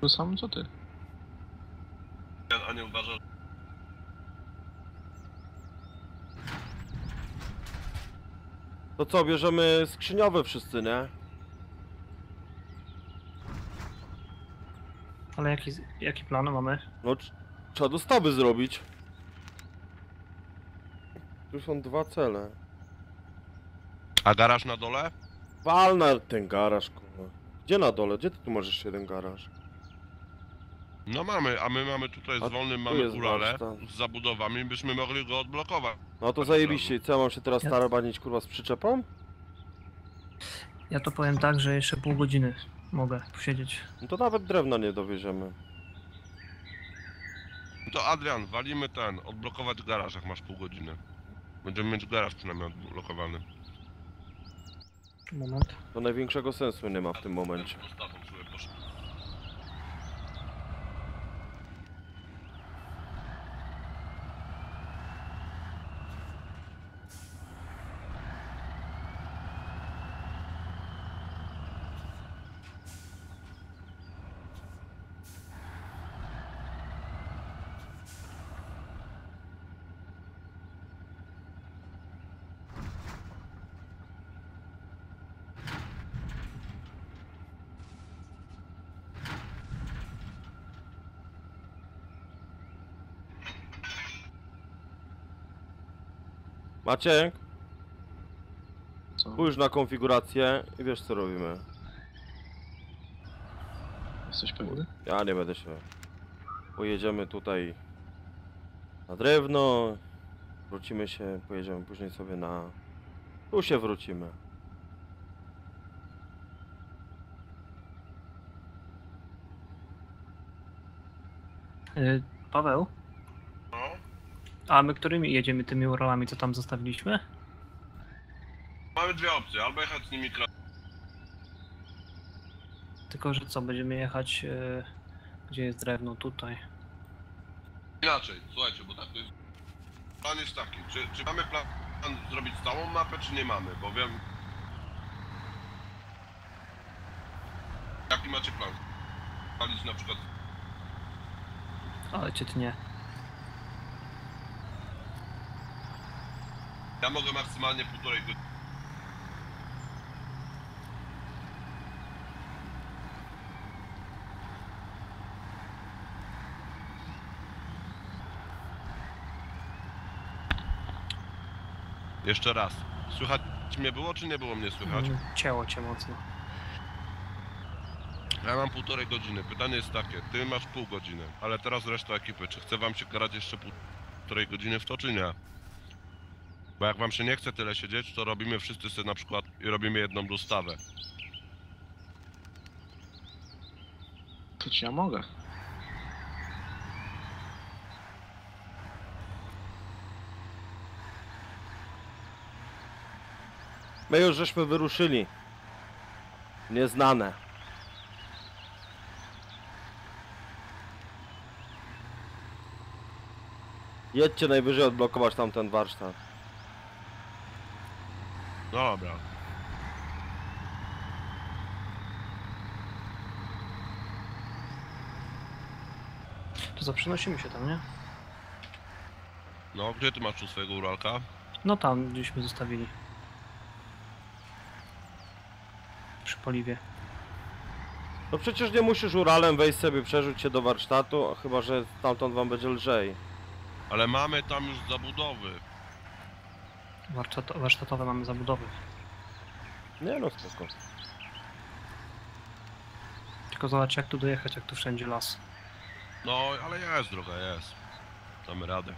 To sam co ty? Ja- A nie uważasz... To co, bierzemy skrzyniowe wszyscy, nie? Ale jaki, jaki plan mamy? No, tr- trzeba dostawy zrobić. Tu są dwa cele. A garaż na dole? Wal na ten garaż, kurwa. Gdzie na dole? Gdzie ty tu możesz jeden garaż? No mamy, a my mamy tutaj A z wolnym tu mamy jest warsztat. z zabudowami, byśmy mogli go odblokować. No to Od zajebiście. I co, ja mam się teraz Ja- starabanić kurwa z przyczepą? Ja to powiem tak, że jeszcze pół godziny mogę posiedzieć. No to nawet drewna nie dowieziemy. No To Adrian, walimy ten, odblokować garaż, jak masz pół godziny. Będziemy mieć garaż przynajmniej odblokowany. Moment. To największego sensu nie ma w tym momencie. Postawą sobie poszedł. Maciek, Co? spójrz na konfigurację i wiesz co robimy. Jesteś pewny? Ja nie będę się. Pojedziemy tutaj na drewno. Wrócimy się, pojedziemy później sobie na. Tu się wrócimy. Y, Paweł, a my którymi jedziemy tymi Uralami, co tam zostawiliśmy? mamy dwie opcje, albo jechać z nimi. Tylko, że co, będziemy jechać... y, Gdzie jest drewno? Tutaj. Inaczej, słuchajcie, bo tak to jest... Plan jest taki, czy, czy mamy plan zrobić całą mapę, czy nie mamy, bo wiem... Jaki macie plan? Palić na przykład... Ale cię tnie. Ja mogę maksymalnie półtorej godziny. Jeszcze raz. Słychać mnie było, czy nie było mnie słychać? Mm, Cięło cię mocno. Ja mam półtorej godziny. Pytanie jest takie, ty masz pół godziny, ale teraz reszta ekipy. Czy chce wam się grać jeszcze półtorej godziny w to, czy nie? Bo jak wam się nie chce tyle siedzieć, to robimy wszyscy sobie na przykład i robimy jedną dostawę. To ci ja mogę. My już żeśmy wyruszyli. Nieznane. Jedźcie najwyżej odblokować tamten warsztat. Dobra. To co, przenosimy się tam, nie? No, gdzie ty masz tu swojego Uralka? No tam, gdzieśmy zostawili. Przy poliwie. No przecież nie musisz Uralem wejść sobie, przerzuć się do warsztatu, chyba że stamtąd wam będzie lżej. Ale mamy tam już zabudowy. Warsztat, warsztatowe mamy zabudowy. Nie no, spoko. Tylko zobacz jak tu dojechać, jak tu wszędzie las. No, ale jest droga, jest. Damy radę.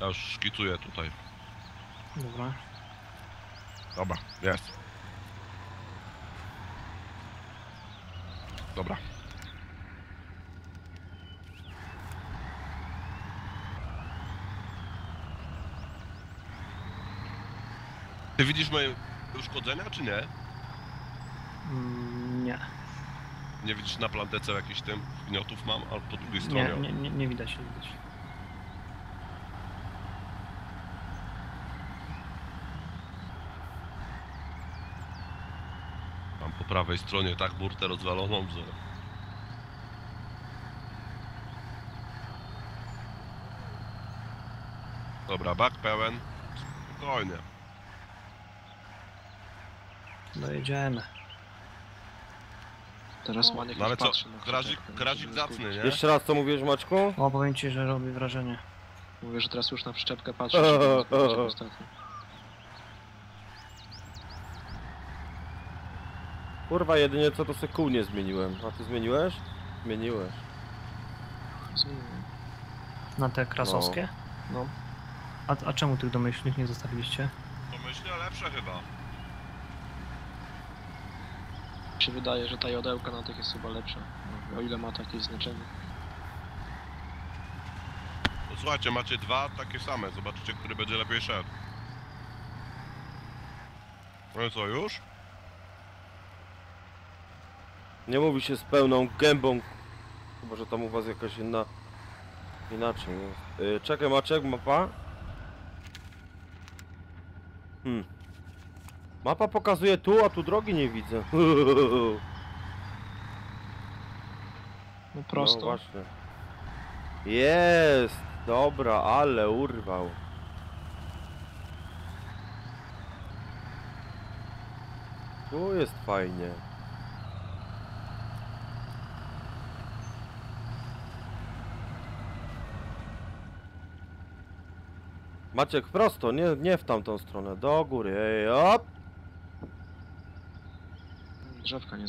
Ja już szkicuję tutaj. Dobra. Dobra, jest. Dobra. Ty widzisz moje uszkodzenia, czy nie? Mm, nie. Nie widzisz na plantece jakichś tym gniotów mam, albo po drugiej stronie? Nie, nie, nie, nie widać, nie widać. Mam po prawej stronie tak burtę rozwaloną, że... Dobra, bak pełen. Spokojnie. Dojedziemy. Teraz Maniek No ale co, patrzy na krazik żeby zacny, zgubić. nie? Jeszcze raz co mówiłeś Maczku? O, powiem ci, że robi wrażenie. Mówię, że teraz już na przyczepkę żeby zgubić jak ostatnio. Kurwa, jedynie co to se kół nie zmieniłem. A ty zmieniłeś? Zmieniłeś. Zmieniłem. Na te krasowskie? No. A, a czemu tych domyślnych nie zostawiliście? To myślę lepsze chyba. Mi się wydaje, że ta jodełka na tych jest chyba lepsza. O ile ma to jakieś znaczenie. No słuchajcie, macie dwa takie same, zobaczycie, który będzie lepiej szedł. No i co, już? Nie mówi się z pełną gębą. Chyba, że tam u was jakaś inna... Inaczej jest. Yy, czekaj Maczek, mapa. Hmm. Mapa pokazuje tu, a tu drogi nie widzę. No prosto. No właśnie. Jest! Dobra, ale urwał. Tu jest fajnie. Maciek, prosto, nie, nie w tamtą stronę, do góry, ej, op! Drzewka nie.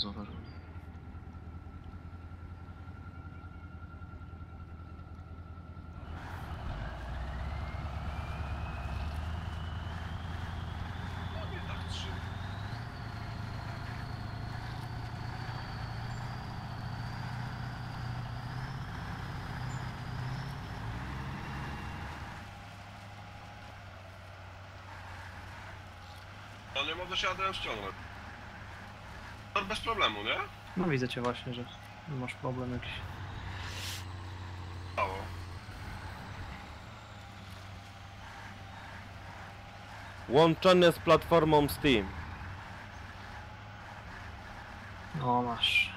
No nie mogę się Adrian ściągnąć. Bez problemu, nie? No widzę cię właśnie, że masz problem jakiś. Stało. Łączone z platformą Steam. No masz.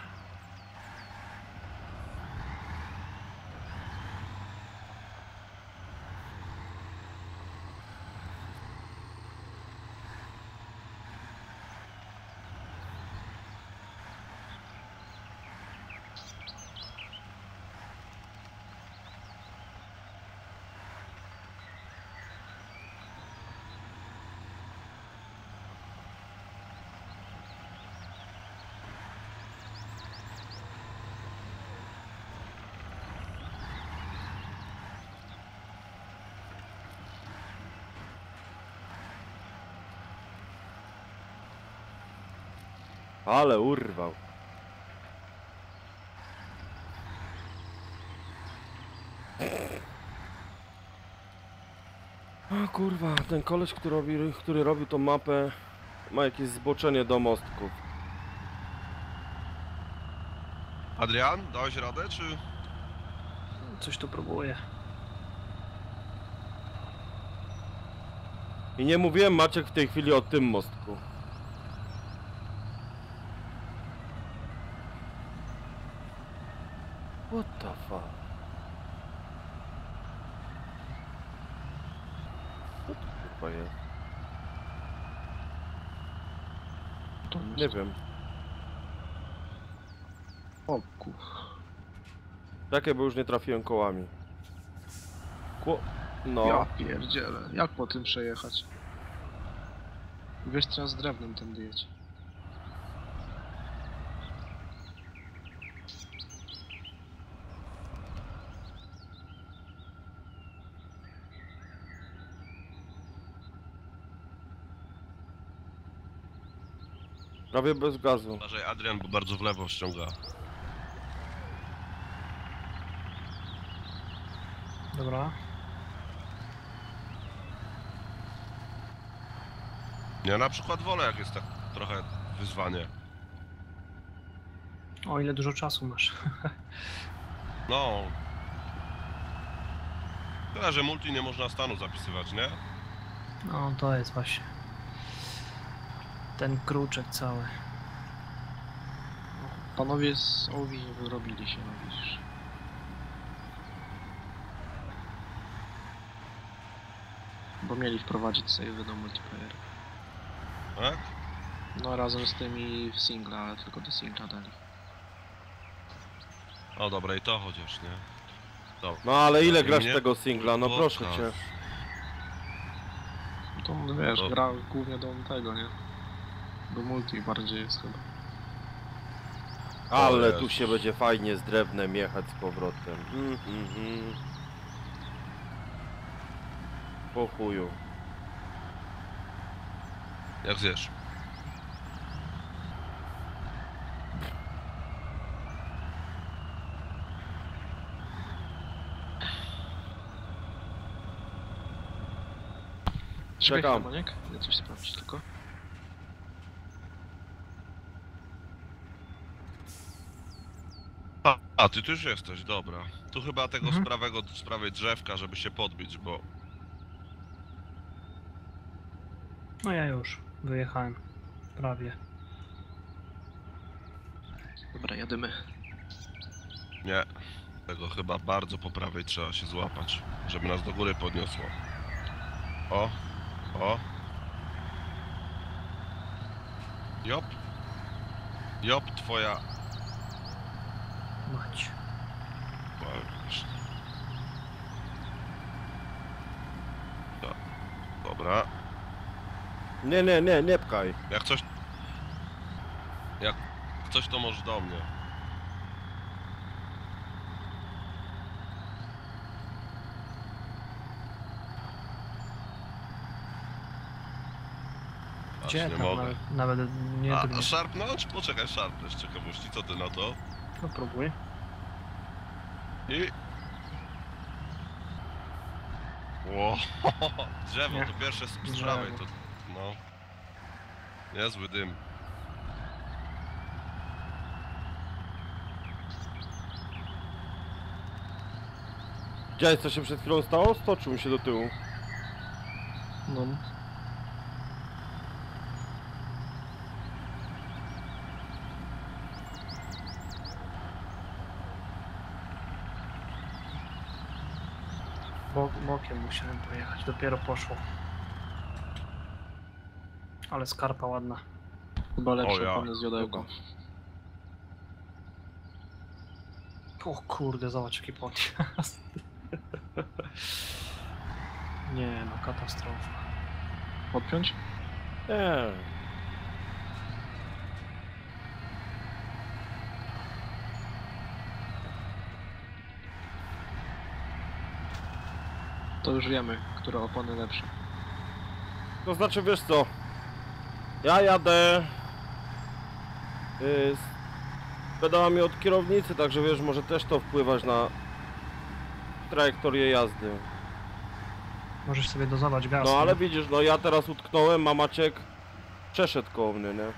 Ale urwał. O kurwa, ten koleś, który, robi, który robił tą mapę, ma jakieś zboczenie do mostków. Adrian, dałeś radę, czy... Coś tu próbuję. I nie mówiłem Maciek w tej chwili o tym mostku. What the fuck? Co to kurwa jest? To Nie wiem. O kur... Takie, bo już nie trafiłem kołami. Kło... No. Ja pierdzielę. Jak po tym przejechać? Wiesz, trzeba z drewnem tędy jechać. Prawie bez gazu. Uważaj Adrian, bo bardzo w lewo ściąga. Dobra. Ja na przykład wolę, jak jest tak trochę wyzwanie. O ile dużo czasu masz. No. Tyle, że multi nie można stanu zapisywać, nie? No to jest właśnie. Ten kruczek cały. Panowie z OWI wyrobili się, no widzisz. Bo mieli wprowadzić save do multiplayer. Tak? No razem z tymi w singla, ale tylko do singla dali. O dobra, i to chociaż, nie? Dobra. No ale ile grasz mnie- tego singla? No proszę cię. To wiesz, To- gra głównie do tego, nie? Do multi bardziej jest chyba. Ale tu się będzie fajnie z drewnem jechać z powrotem. Mm, mm, mm. Po chuju. Jak zjesz? Czekaj Czekam. Maniek. Ja coś sprawdzić tylko. A, ty tu już jesteś, dobra. Tu chyba tego Mhm. z prawego, z prawej drzewka, żeby się podbić, bo... No ja już wyjechałem. Prawie. Dobra, jadymy. Nie. Tego chyba bardzo po prawej trzeba się złapać, żeby nas do góry podniosło. O, o. Jop. Jop, twoja... Mać. Do- Dobra. Nie, nie, nie, nie pchaj. Jak coś... Jak coś to może do mnie. Aż Gdzie nie tam mogę. nawet, nawet nie A, drgnie. a szarpnąć? Poczekaj, szarpnę z ciekawości. Co ty na to? No próbuj. I... Ło, drzewo, Nie. to pierwsze z, prawej, to... No. Niezły dym. Widziałeś co się przed chwilą stało? Stoczył mi się do tyłu. No. Bokiem musiałem pojechać. Dopiero poszło. Ale skarpa ładna. Chyba lepsze ja. opony z jodełką. O kurde, zobacz jaki podjazd. Nie no, katastrofa. Podpiąć? Nie. To już wiemy, które opony lepsze. To znaczy wiesz co? Ja jadę yy, z pedałami od kierownicy, także wiesz, może też to wpływać na trajektorię jazdy. Możesz sobie dozować gaz. No nie? ale widzisz, no ja teraz utknąłem, a Maciek przeszedł koło mnie, nie?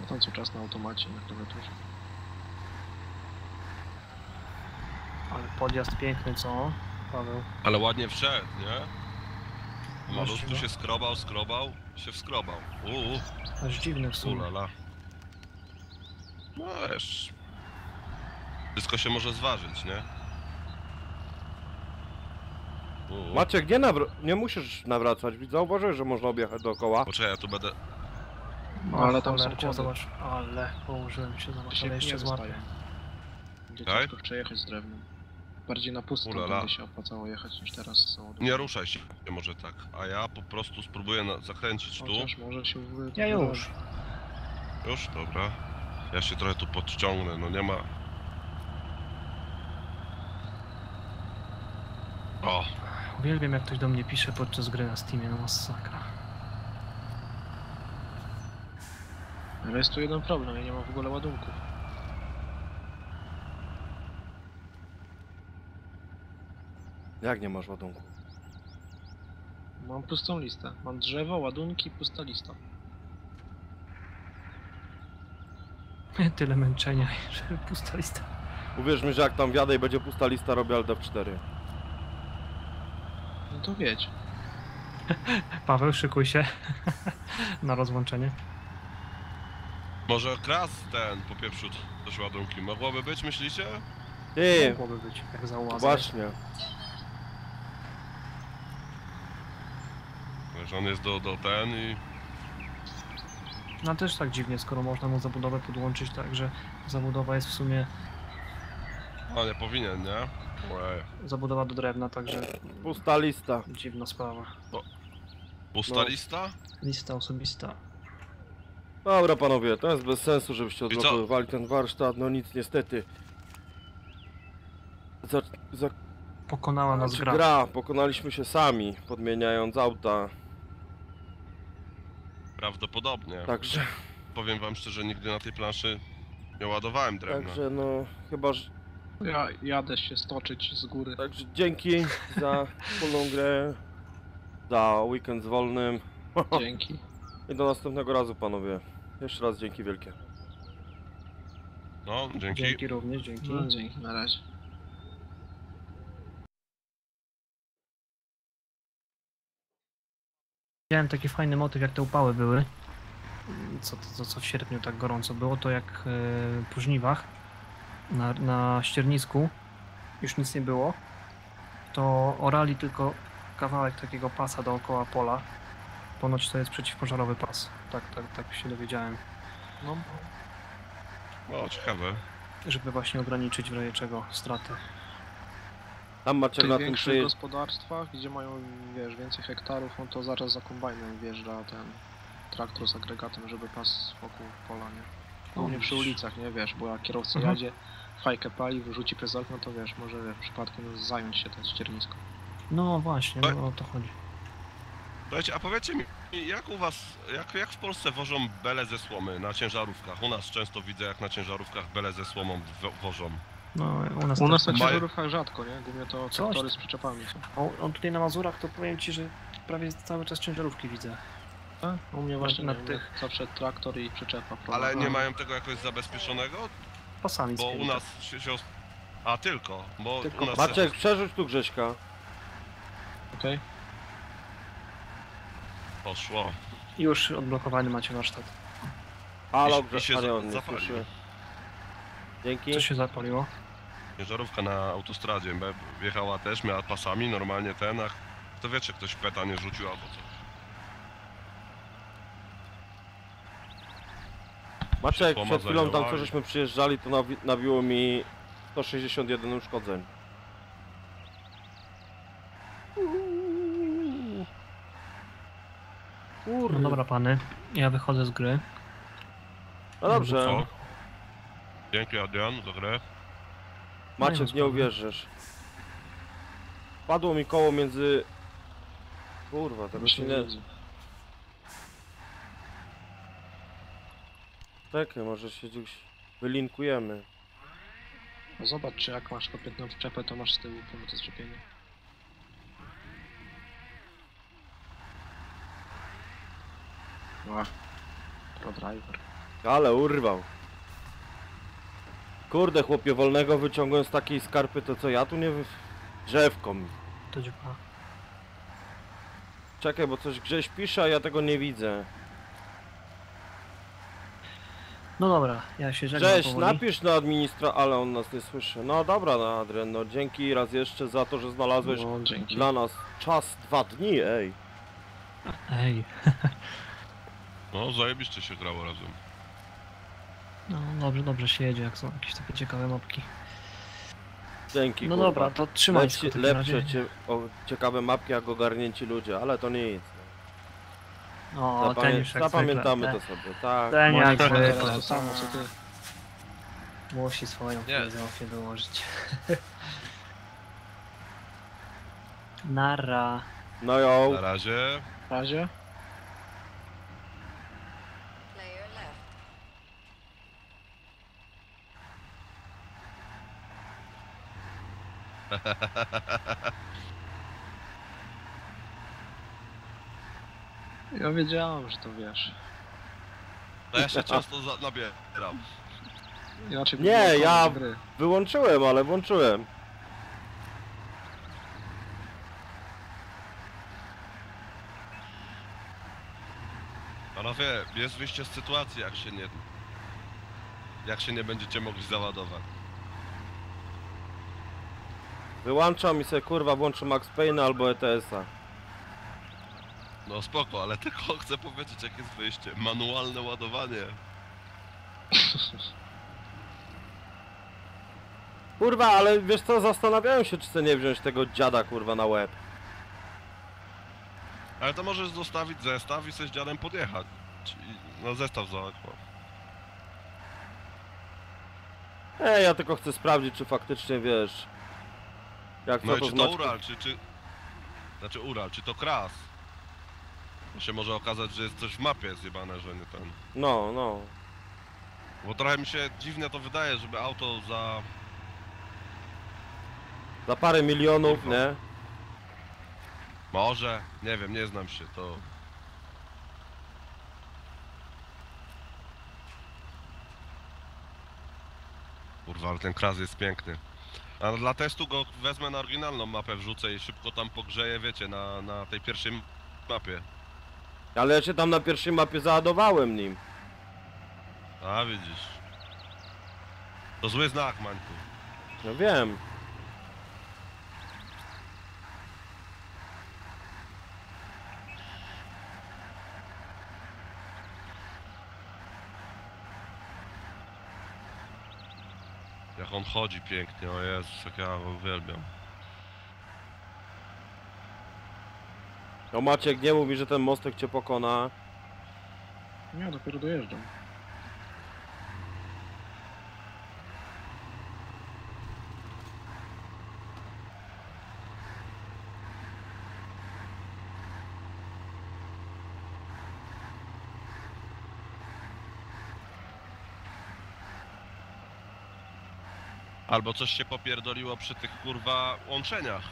No tam cały czas na automacie, na klawiaturze. Ale podjazd piękny, co? Paweł. Ale ładnie wszedł, nie? Malus tu się skrobał, skrobał, się wskrobał. Uuu, Aż dziwny w sumie. ulala. No wiesz... Wszystko się może zważyć, nie? U, Maciek, nie, nawr- nie musisz nawracać, zauważyłeś, że można objechać dookoła. Poczekaj, ja tu będę... No, ale tam są kłody. zobacz. Ale położyłem się, zobacz, się ale nie jeszcze złapię. Będzie Tak? ciężko przejechać z drewnem. Bardziej na pustą Ulala. będzie się opłacało jechać niż teraz z samochodem. Nie ruszaj się, może tak. A ja po prostu spróbuję na... zakręcić tu. Chociaż może się wy... Ja już. Już? Dobra. Ja się trochę tu podciągnę, no nie ma... O, Uwielbiam jak ktoś do mnie pisze podczas gry na Steamie, no masakra. Ale jest tu jeden problem, ja nie mam w ogóle ładunków. Jak nie masz ładunku? Mam pustą listę. Mam drzewo, ładunki, pusta lista. Tyle męczenia, że pusta lista. Uwierz mi, że jak tam wjadę i będzie pusta lista, robię Alt F4. No to wiedź. Paweł, szykuj się na rozłączenie. może kras ten po pierwszy też ładunki. Mogłoby być, myślicie? Ty, Mogłoby być, jak zauważyłeś. właśnie. Wiesz, on jest do, do ten i... No też tak dziwnie, skoro można mu zabudowę podłączyć, tak że zabudowa jest w sumie O, nie powinien, nie? Ojej. zabudowa do drewna, także Pusta lista. dziwna sprawa. Pusta No. lista? Lista osobista. Dobra panowie, to jest bez sensu, żebyście co? odblokowywali ten warsztat, no nic niestety. Za, za Pokonała nas znaczy gra. gra, pokonaliśmy się sami, podmieniając auta, Prawdopodobnie. także, Powiem wam szczerze, nigdy na tej planszy nie ładowałem drewna. także no, chyba, że, Ja jadę się stoczyć z góry. także dzięki za wspólną grę, za weekend z wolnym Dzięki. i do następnego razu panowie. Jeszcze raz dzięki wielkie. No, dzięki. Dzięki również, dzięki. No, dzięki, na razie. Widziałem taki fajny motyw, jak te upały były. Co, co, co w sierpniu tak gorąco było, to jak e, po żniwach na, na ściernisku już nic nie było, to orali tylko kawałek takiego pasa dookoła pola. Ponoć to jest przeciwpożarowy pas. Tak, tak, tak się dowiedziałem. No, O, ciekawe. Żeby właśnie ograniczyć w razie czego straty. Tam w macie tych na tym większych gospodarstwach, gdzie mają, wiesz, więcej hektarów, no to zaraz za kombajnem wjeżdża ten traktor z agregatem, żeby pas wokół pola, nie? No, przy ulicach, nie, wiesz, bo jak kierowca Mhm. jadzie, fajkę pali, wyrzuci przez okno, to wiesz, może wiesz, przypadkiem zająć się ten ściernisko. No właśnie, no o to chodzi. Słuchajcie, a powiedzcie mi, jak u was, jak, jak w Polsce wożą bele ze słomy na ciężarówkach? U nas często widzę, jak na ciężarówkach bele ze słomą wo- wożą. No, u nas, U nas na tak. Ciężarówkach rzadko, nie? Głównie to Coś traktory z przyczepami są. O, on tutaj na Mazurach to powiem ci, że prawie cały czas ciężarówki widzę. A? U mnie właśnie na tych- zawsze traktor i przyczepa. Ale nie mają tego jakoś zabezpieczonego? Pasami Bo u nas się... się... A, tylko, bo Tylko u nas... Maciek, przerzuć tu Grześka. Okej. Poszło. Już odblokowany macie warsztat. Halo Grześka, ale za- on nie zapalił. Dzięki. Co się zapaliło? Ciężarówka na autostradzie be- jechała też, miała pasami, normalnie ten, a kto wie, czy ktoś peta nie rzucił albo co. Maciek, Się przed chwilą tam co pomazajoali. żeśmy przyjeżdżali, to nawi- nabiło mi 161 uszkodzeń. No Kurde. dobra pany, ja wychodzę z gry. No dobrze, Co? Dzięki Adrian za grę. Maciek, nie uwierzysz. Padło mi koło między... Kurwa, tego się nie... Czekaj, może się gdzieś wylinkujemy. No zobacz, czy jak masz kopytną przyczepę, to masz z tyłu pomoc zczepienia. Ła. Pro driver. Ale urwał. Kurde, chłopie, wolnego wyciągłem z takiej skarpy, to co ja tu nie... wy- Drzewko mi. To działa. Czekaj, bo coś Grześ pisze, a ja tego nie widzę. No dobra, ja się żegnam Cześć, powoli. napisz na administra, ale on nas nie słyszy. No dobra, no Adrian, no dzięki raz jeszcze za to, że znalazłeś No, dzięki. dla nas czas dwa dni, ej. Ej, No, zajebiście się grało razem. No dobrze, dobrze się jedzie, jak są jakieś takie ciekawe mapki. Dzięki, No kurwa. dobra, to trzymaj się w Lepsi, takim lepsze razie. cie, o, ciekawe mapki jak ogarnięci ludzie, ale to nic. O, ten Zapamię- już jak zapamiętamy zwykle. to sobie, tak. Ten jak zwykle, to samo co ty. Musi swoją filozofię wyłożyć. Nara. No jo, Na razie. W razie? Ja wiedziałem, że to wiesz. No ja się często za- nabieram. Inaczej by Nie, było koniec ja- Gry. wyłączyłem, ale włączyłem. Panowie, jest wyjście z sytuacji, jak się nie... Jak się nie będziecie mogli załadować. Wyłączam i sobie kurwa włączę Max Payne albo ETS-a. No spoko, ale tylko chcę powiedzieć, jak jest wyjście. Manualne ładowanie. Kurwa, ale wiesz co, zastanawiałem się, czy chcę nie wziąć tego dziada kurwa na łeb. Ale to możesz zostawić zestaw i sobie z dziadem podjechać. No zestaw za okno. Ej, ja tylko chcę sprawdzić, czy faktycznie wiesz. Jak No co to czy to znaczy. Ural, czy, czy... Znaczy Ural, czy to Kras? To się może okazać, że jest coś w mapie zjebane, że nie ten... No, no. Bo trochę mi się dziwnie to wydaje, żeby auto za... Za parę milionów, nie? Może, nie wiem, nie znam się, to... Kurwa, ale ten kras jest piękny. A dla testu go wezmę na oryginalną mapę, wrzucę i szybko tam pogrzeję, wiecie, na, na tej pierwszej mapie. Ale ja się tam na pierwszej mapie załadowałem nim. A, widzisz. To zły znak, Mańku. No wiem. Jak on chodzi pięknie, o Jezus, jak ja go uwielbiam. No Maciek nie mówi, że ten mostek cię pokona. Nie, dopiero dojeżdżam. Albo coś się popierdoliło przy tych kurwa łączeniach.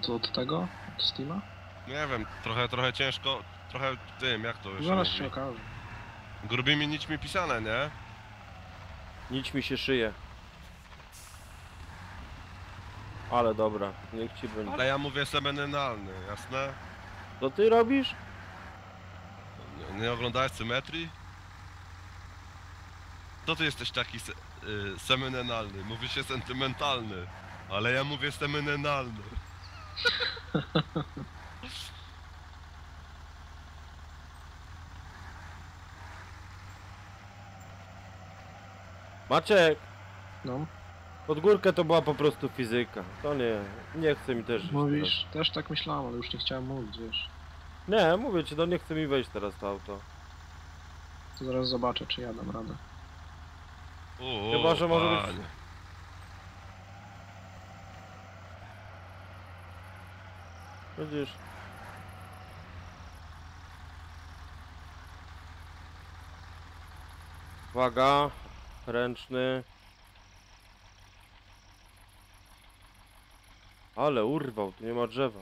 Co od tego? Od Steama? Nie wiem, trochę, trochę ciężko, trochę tym, jak to już Zaraz się okaże. Grubymi nićmi pisane, nie? Nic mi się szyje. Ale dobra, niech ci będzie. Ale ja mówię semenenalny, jasne? Co ty robisz? Nie, nie oglądałeś symetrii? To ty jesteś taki se, y, semenenalny, mówi się sentymentalny, ale ja mówię semenenalny. Maciek, No, pod górkę to była po prostu fizyka. To nie, nie chce mi też. iść mówisz, też tak myślałem, ale już nie chciałem mówić, wiesz. Nie, mówię ci, no nie chce mi wejść teraz to auto. To zaraz zobaczę, czy ja dam radę. O, Chyba, że może być- panie. Widzisz? Uwaga, ręczny. Ale urwał, tu nie ma drzewa.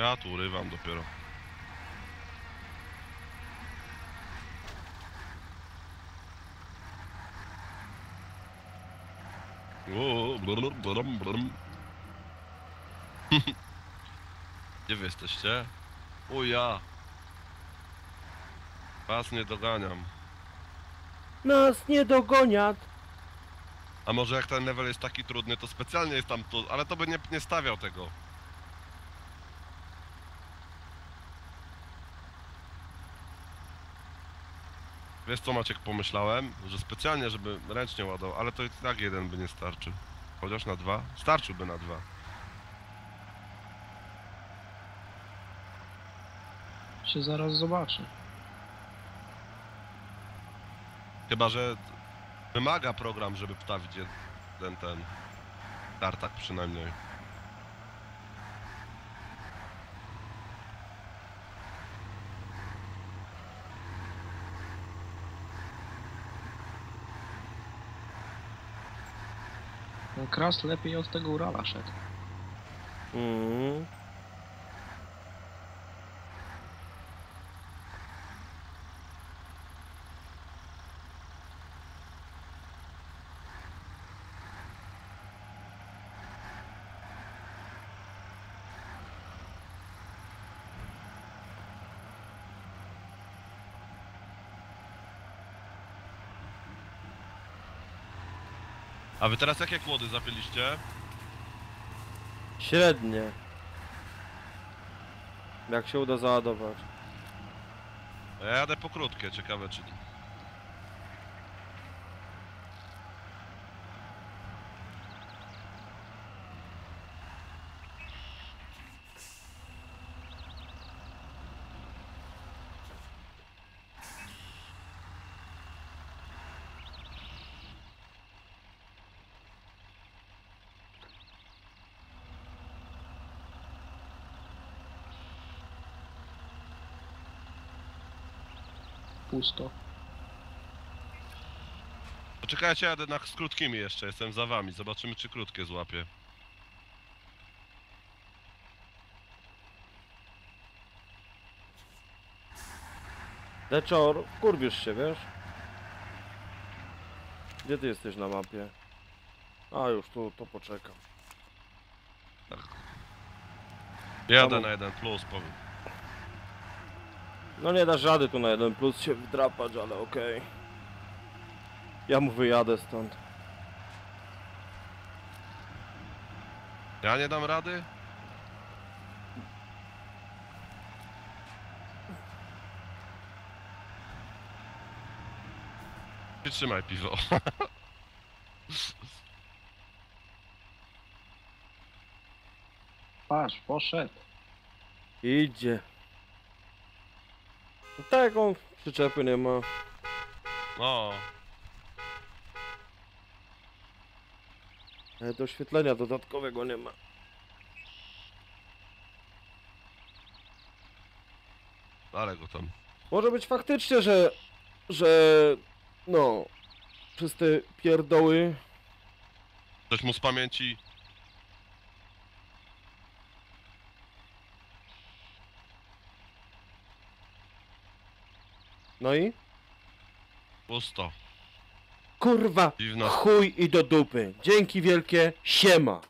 Ja tu urywam dopiero. Uuu, blum, blum, blum. Gdzie wy jesteście? O ja. Was nie doganiam. Nas nie dogoniat. A może jak ten level jest taki trudny, to specjalnie jest tam to, ale to by nie, nie stawiał tego. Wiesz co Maciek pomyślałem? Że specjalnie, żeby ręcznie ładował, ale to i tak jeden by nie starczył. Chociaż na dwa? Starczyłby na dwa. Się zaraz zobaczy. Chyba, że wymaga program, żeby wstawić je- ten, ten tartak przynajmniej. Kras lepiej od tego Urala szedł. Mhm. A wy teraz jakie kłody zapięliście? Średnie. Jak się uda załadować. Ja jadę po krótkie, ciekawe czy... Pusto. Poczekajcie, jadę na, z krótkimi jeszcze, jestem za wami, zobaczymy czy krótkie złapię. Deczor, kurwisz się, wiesz? Gdzie ty jesteś na mapie? A już tu, to poczekam. Jadę Tam- na jeden plus, powiem. No nie dasz rady tu na jeden plus się wdrapać, ale okej. Ja mu wyjadę stąd. Ja nie dam rady? Przytrzymaj piwo. Patrz, poszedł. Idzie. No tak, on przyczepy nie ma. O, Nawet oświetlenia dodatkowego nie ma. ale go tam. Może być faktycznie, że... że... no... przez te pierdoły... Coś mu z pamięci. No i? Pusto. Kurwa! Dziwna Chuj i do dupy. Dzięki wielkie, siema.